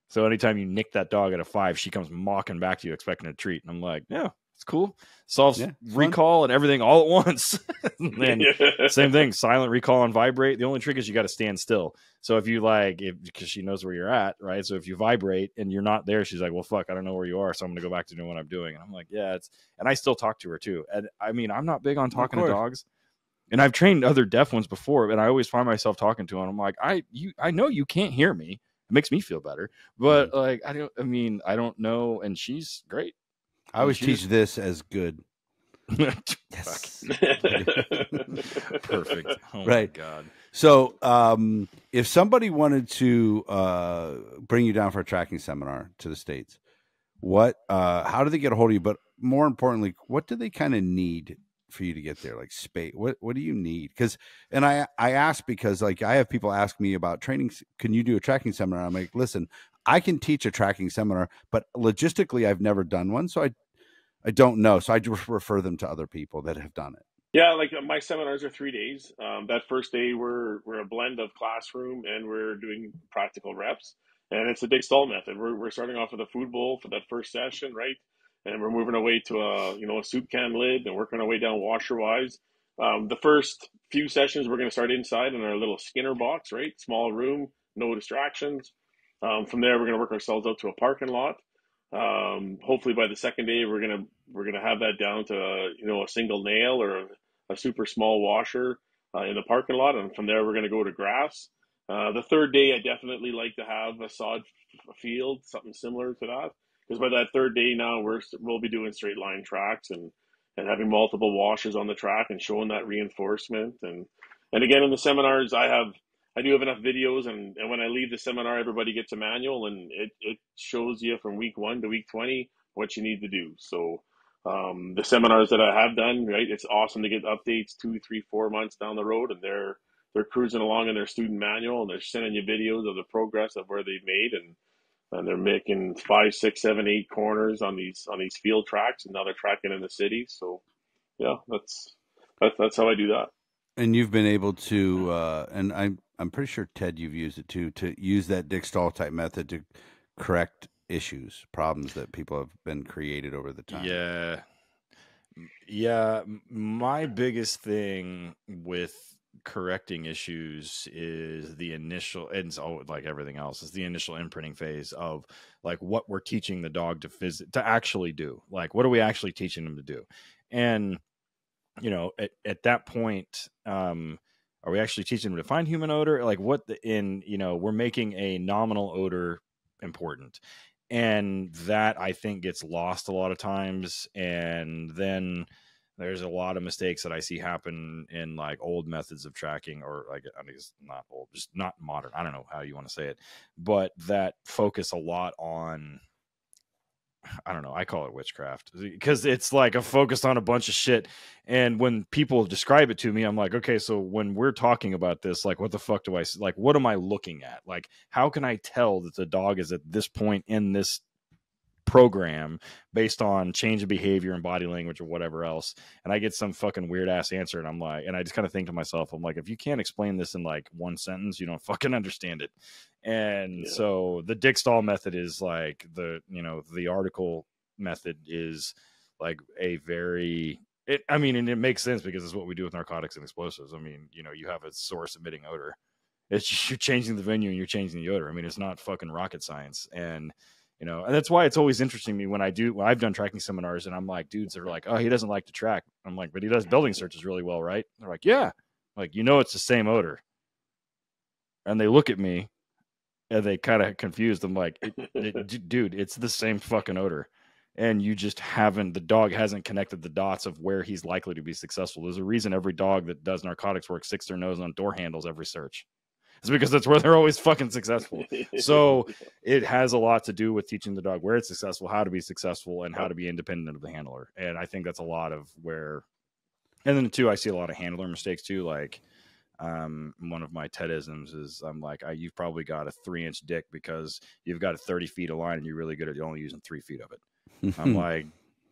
So anytime you nick that dog at a five, she comes mocking back to you, expecting a treat. And I'm like, yeah, it's cool. Solves yeah, recall and everything all at once. then same thing, silent recall and vibrate. The only trick is you got to stand still. So if you like, because she knows where you're at, right? So if you vibrate and you're not there, she's like, "Well, fuck, I don't know where you are, so I'm gonna go back to doing what I'm doing." And I'm like, "Yeah, it's." And I still talk to her too. And I mean, I'm not big on talking to dogs. And I've trained other deaf ones before, and I always find myself talking to them. I'm like, I you I know you can't hear me. It makes me feel better, but mm-hmm. like I don't. I mean, I don't know. And she's great. I always teach this as good. yes. Perfect. Oh right. God. So, um, if somebody wanted to uh, bring you down for a tracking seminar to the states, what? Uh, how do they get a hold of you? But more importantly, what do they kind of need for you to get there? Like space. What What do you need? Because, and I I ask because like I have people ask me about training. Can you do a tracking seminar? I'm like, listen, I can teach a tracking seminar, but logistically, I've never done one, so I I don't know. So I refer them to other people that have done it. Yeah, like uh, my seminars are three days. Um, that first day, we're we're a blend of classroom and we're doing practical reps, and it's a Dick Stahl method. We're we're starting off with a food bowl for that first session, right? And we're moving away to a you know a soup can lid and working our way down washer wise. Um, the first few sessions, we're going to start inside in our little Skinner box, right? Small room, no distractions. Um, from there, we're going to work ourselves out to a parking lot. Um, hopefully, by the second day, we're gonna we're gonna have that down to you know a single nail or a, a super small washer uh, in the parking lot, and from there we're gonna go to grass. Uh, the third day, I definitely like to have a sod field, something similar to that, because by that third day now we're we'll be doing straight line tracks and and having multiple washes on the track and showing that reinforcement and and again in the seminars I have I do have enough videos, and, and when I leave the seminar, everybody gets a manual, and it, it shows you from week one to week 20 what you need to do. So um, the seminars that I have done, right, it's awesome to get updates two, three, four months down the road, and they're they're cruising along in their student manual, and they're sending you videos of the progress of where they've made, and and they're making five, six, seven, eight corners on these on these field tracks, and now they're tracking in the city. So yeah, that's that's that's how I do that. And you've been able to, uh, and I'm I'm pretty sure Ted, you've used it too, to use that Dick Stahl type method to correct issues, problems that people have been created over the time. Yeah, yeah. My biggest thing with correcting issues is the initial and so like everything else is the initial imprinting phase of like what we're teaching the dog to phys- to actually do like what are we actually teaching them to do and you know at, at that point um are we actually teaching them to find human odor? Like what the, in you know we're making a nominal odor important. And that i think gets lost a lot of times and then there's a lot of mistakes that i see happen in like old methods of tracking or like i mean it's not old just not modern. I don't know how you want to say it. But that focus a lot on I don't know. I call it witchcraft because it's like a focus on a bunch of shit. And when people describe it to me, I'm like, okay, so when we're talking about this, like, what the fuck do I like? What am I looking at? Like, how can I tell that the dog is at this point in this program based on change of behavior and body language or whatever else and i get some fucking weird ass answer and i'm like and i just kind of think to myself i'm like if you can't explain this in like one sentence you don't fucking understand it. And yeah. so the Dick Stahl method is like the you know the article method is like a very it i mean and it makes sense because it's what we do with narcotics and explosives. I mean you know you have a source emitting odor. It's just you're changing the venue and you're changing the odor. I mean it's not fucking rocket science. And you know and that's why it's always interesting to me when i do when i've done tracking seminars and i'm like dudes are like oh he doesn't like to track. I'm like but he does building searches really well right? They're like yeah. Like you know it's the same odor. And they look at me and they kind of confused. I'm like it, it, dude it's the same fucking odor. And you just haven't the dog hasn't connected the dots of where he's likely to be successful. There's a reason every dog that does narcotics work sticks their nose on door handles every search it's because that's where they're always fucking successful. So it has a lot to do with teaching the dog where it's successful, how to be successful, and how to be independent of the handler. And I think that's a lot of where. And then too, I see a lot of handler mistakes too. Like um, one of my TEDisms is I'm like, I, you've probably got a three inch dick because you've got a 30 feet of line and you're really good at only using three feet of it. I'm like,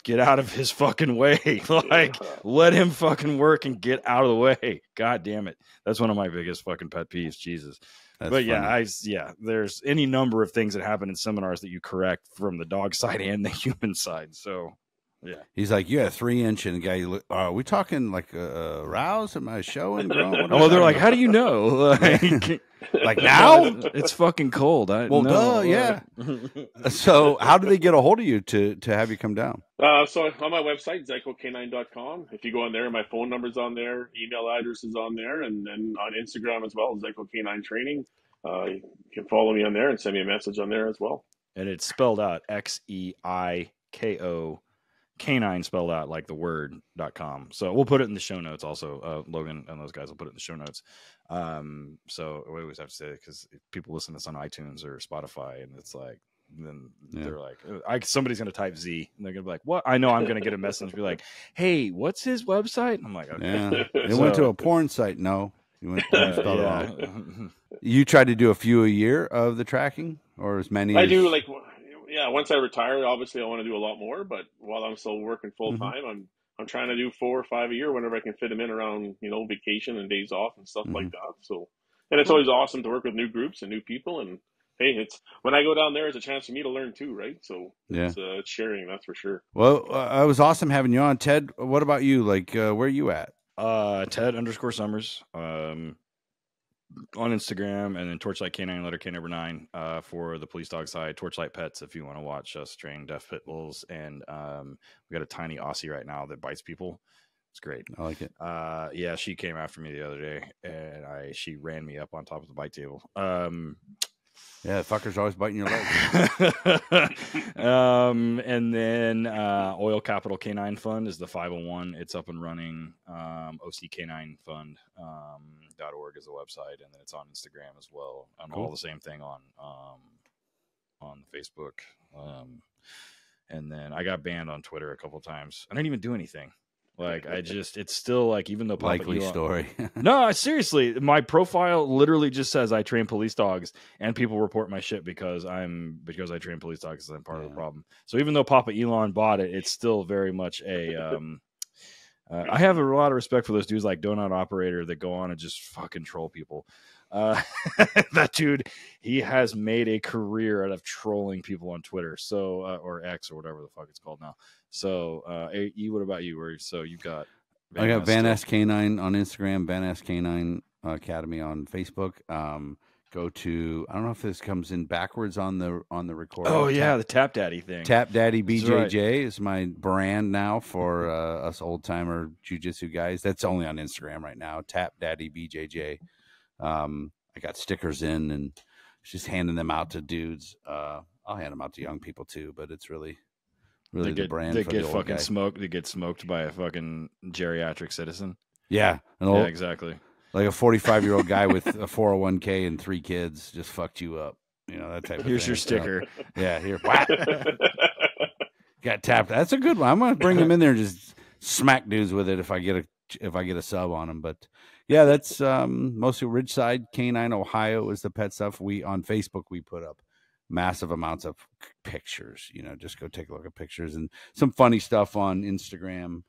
get out of his fucking way. like, let him fucking work and get out of the way. God damn it. That's one of my biggest fucking pet peeves. Jesus. That's but yeah, I yeah, there's any number of things that happen in seminars that you correct from the dog side and the human side. So yeah. He's like, you had three inch, and the guy, look, are we talking like uh, rouse? Am I showing? oh, they're like, how do you know? like, like now? It's fucking cold. I, well, duh, yeah. so, how do they get a hold of you to to have you come down? Uh, so on my website, xiekocanine.com. If you go on there, my phone number's on there, email address is on there, and then on Instagram as well, Xieko Canine Training. Uh, you can follow me on there and send me a message on there as well. And it's spelled out X E I K O canine spelled out like the word dot com. So we'll put it in the show notes also. Uh, Logan and those guys will put it in the show notes. Um, so we always have to say because people listen to this on iTunes or Spotify, and it's like then yeah. they're like, I, somebody's gonna type Z, and they're gonna be like, "What?" I know I'm gonna get a message be like, "Hey, what's his website?" And I'm like, "Okay." Yeah. They so, went to a porn site. No, you went. Uh, yeah. you tried to do a few a year of the tracking, or as many? I as... do like yeah, once I retire, obviously I want to do a lot more. But while I'm still working full mm-hmm. time, mm-hmm. I'm I'm trying to do four or five a year whenever I can fit them in around you know vacation and days off and stuff mm-hmm. like that. So, and it's always awesome to work with new groups and new people. And hey, it's when I go down there, it's a chance for me to learn too, right? So yeah, it's, uh, it's sharing, that's for sure. Well, uh, it was awesome having you on, Ted. What about you? Like, uh, where are you at? Uh, Ted underscore Summers. Um, on Instagram, and then Torchlight Canine, letter K number nine, uh, for the police dog side. Torchlight Pets, if you want to watch us train deaf pit bulls, and um, we got a tiny Aussie right now that bites people. It's great. I like it. Uh, yeah, she came after me the other day, and I she ran me up on top of the bite table. Um, yeah, fucker's always biting your leg. um, and then uh, Oil Capital Canine Fund is the 501. It's up and running. Um, OC Canine Fund. Um, .org is the website, and then it's on Instagram as well. And cool. all the same thing on um, on Facebook. Um, and then I got banned on Twitter a couple times. I didn't even do anything. Like I just, it's still like even though Papa likely Elon, story. no, seriously, my profile literally just says I train police dogs, and people report my shit because I'm because I train police dogs. I'm part yeah. of the problem. So even though Papa Elon bought it, it's still very much a um, uh, I have a lot of respect for those dudes like Donut Operator that go on and just fucking troll people. Uh, that dude, he has made a career out of trolling people on Twitter, so uh, or X or whatever the fuck it's called now. So, uh, E, what about you? Where so you got? Van I got Van S Canine on Instagram, Van S Canine Academy on Facebook. Um, go to I don't know if this comes in backwards on the on the recording. Oh yeah, the Tap Daddy thing. Tap Daddy BJJ right. is my brand now for uh, us old timer jujitsu guys. That's only on Instagram right now. Tap Daddy BJJ. Um, I got stickers in and just handing them out to dudes. Uh, I'll hand them out to young people too, but it's really really they the brand. They get the fucking smoked. They get smoked by a fucking geriatric citizen. Yeah, old, yeah, exactly like a 45 year old guy with a 401k and three kids just fucked you up. You know, that type of Here's thing. your sticker. yeah, here. got tapped. That's a good one. I'm gonna bring them in there and just smack dudes with it if I get a if I get a sub on them. But yeah, that's um, mostly Ridgeside Canine, Ohio is the pet stuff. We on Facebook we put up massive amounts of pictures. You know, just go take a look at pictures and some funny stuff on Instagram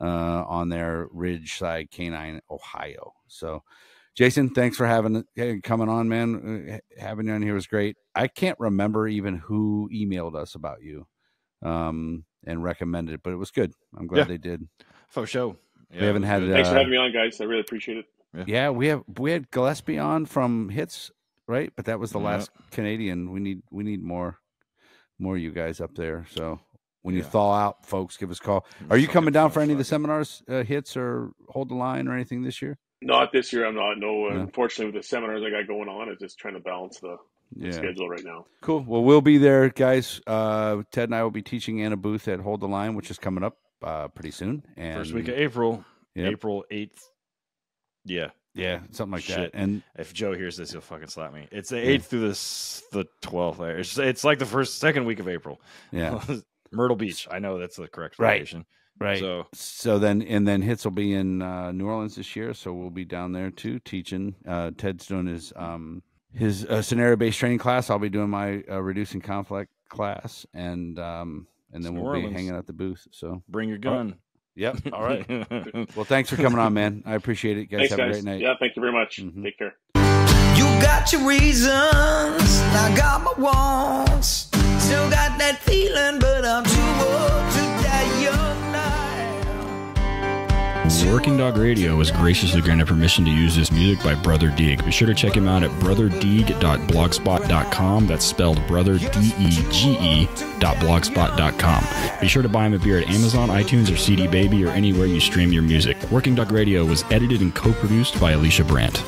uh, on their Ridgeside Canine, Ohio. So. Jason, thanks for having coming on, man. Uh, having you on here was great. I can't remember even who emailed us about you um, and recommended it, but it was good. I'm glad yeah. they did. For sure. Yeah, we haven't had. Thanks uh, for having me on, guys. I really appreciate it. Yeah. yeah. we have we had Gillespie on from Hits, right? But that was the yeah. last Canadian. We need we need more more you guys up there. So when you thaw out, folks, give us a call. Are you coming down for any of the seminars, uh, hits, or hold the line or anything this year? Not this year. I'm not. No, no. unfortunately, with the seminars I got going on, it's just trying to balance the yeah. schedule right now. Cool. Well, we'll be there, guys. Uh, Ted and I will be teaching Anna Booth at Hold the Line, which is coming up uh, pretty soon. And first week of April, yep. April eighth. Yeah, yeah, something like Shit. that. And if Joe hears this, he'll fucking slap me. It's the eighth yeah. through the the twelfth. It's, it's like the first second week of April. Yeah, Myrtle Beach. I know that's the correct location. Right. Right. So, so then, and then Hits will be in uh, New Orleans this year, so we'll be down there too, teaching. Uh, Ted's doing his um, his uh, scenario based training class. I'll be doing my uh, reducing conflict class, and um, and then we'll be hanging at the booth. So bring your gun. Yep. All right. well, thanks for coming on, man. I appreciate it. Guys, thanks, have guys. a great night. Yeah, thank you very much. Mm-hmm. Take care. You got your reasons, I got my wants. Still got that feeling, but I'm too old to Working Dog Radio was graciously granted permission to use this music by Brother Dege. Be sure to check him out at brotherdege.blogspot.com. That's spelled brother D E G E dot blogspot.com. Be sure to buy him a beer at Amazon, iTunes, or CD Baby, or anywhere you stream your music. Working Dog Radio was edited and co produced by Alicia Brandt.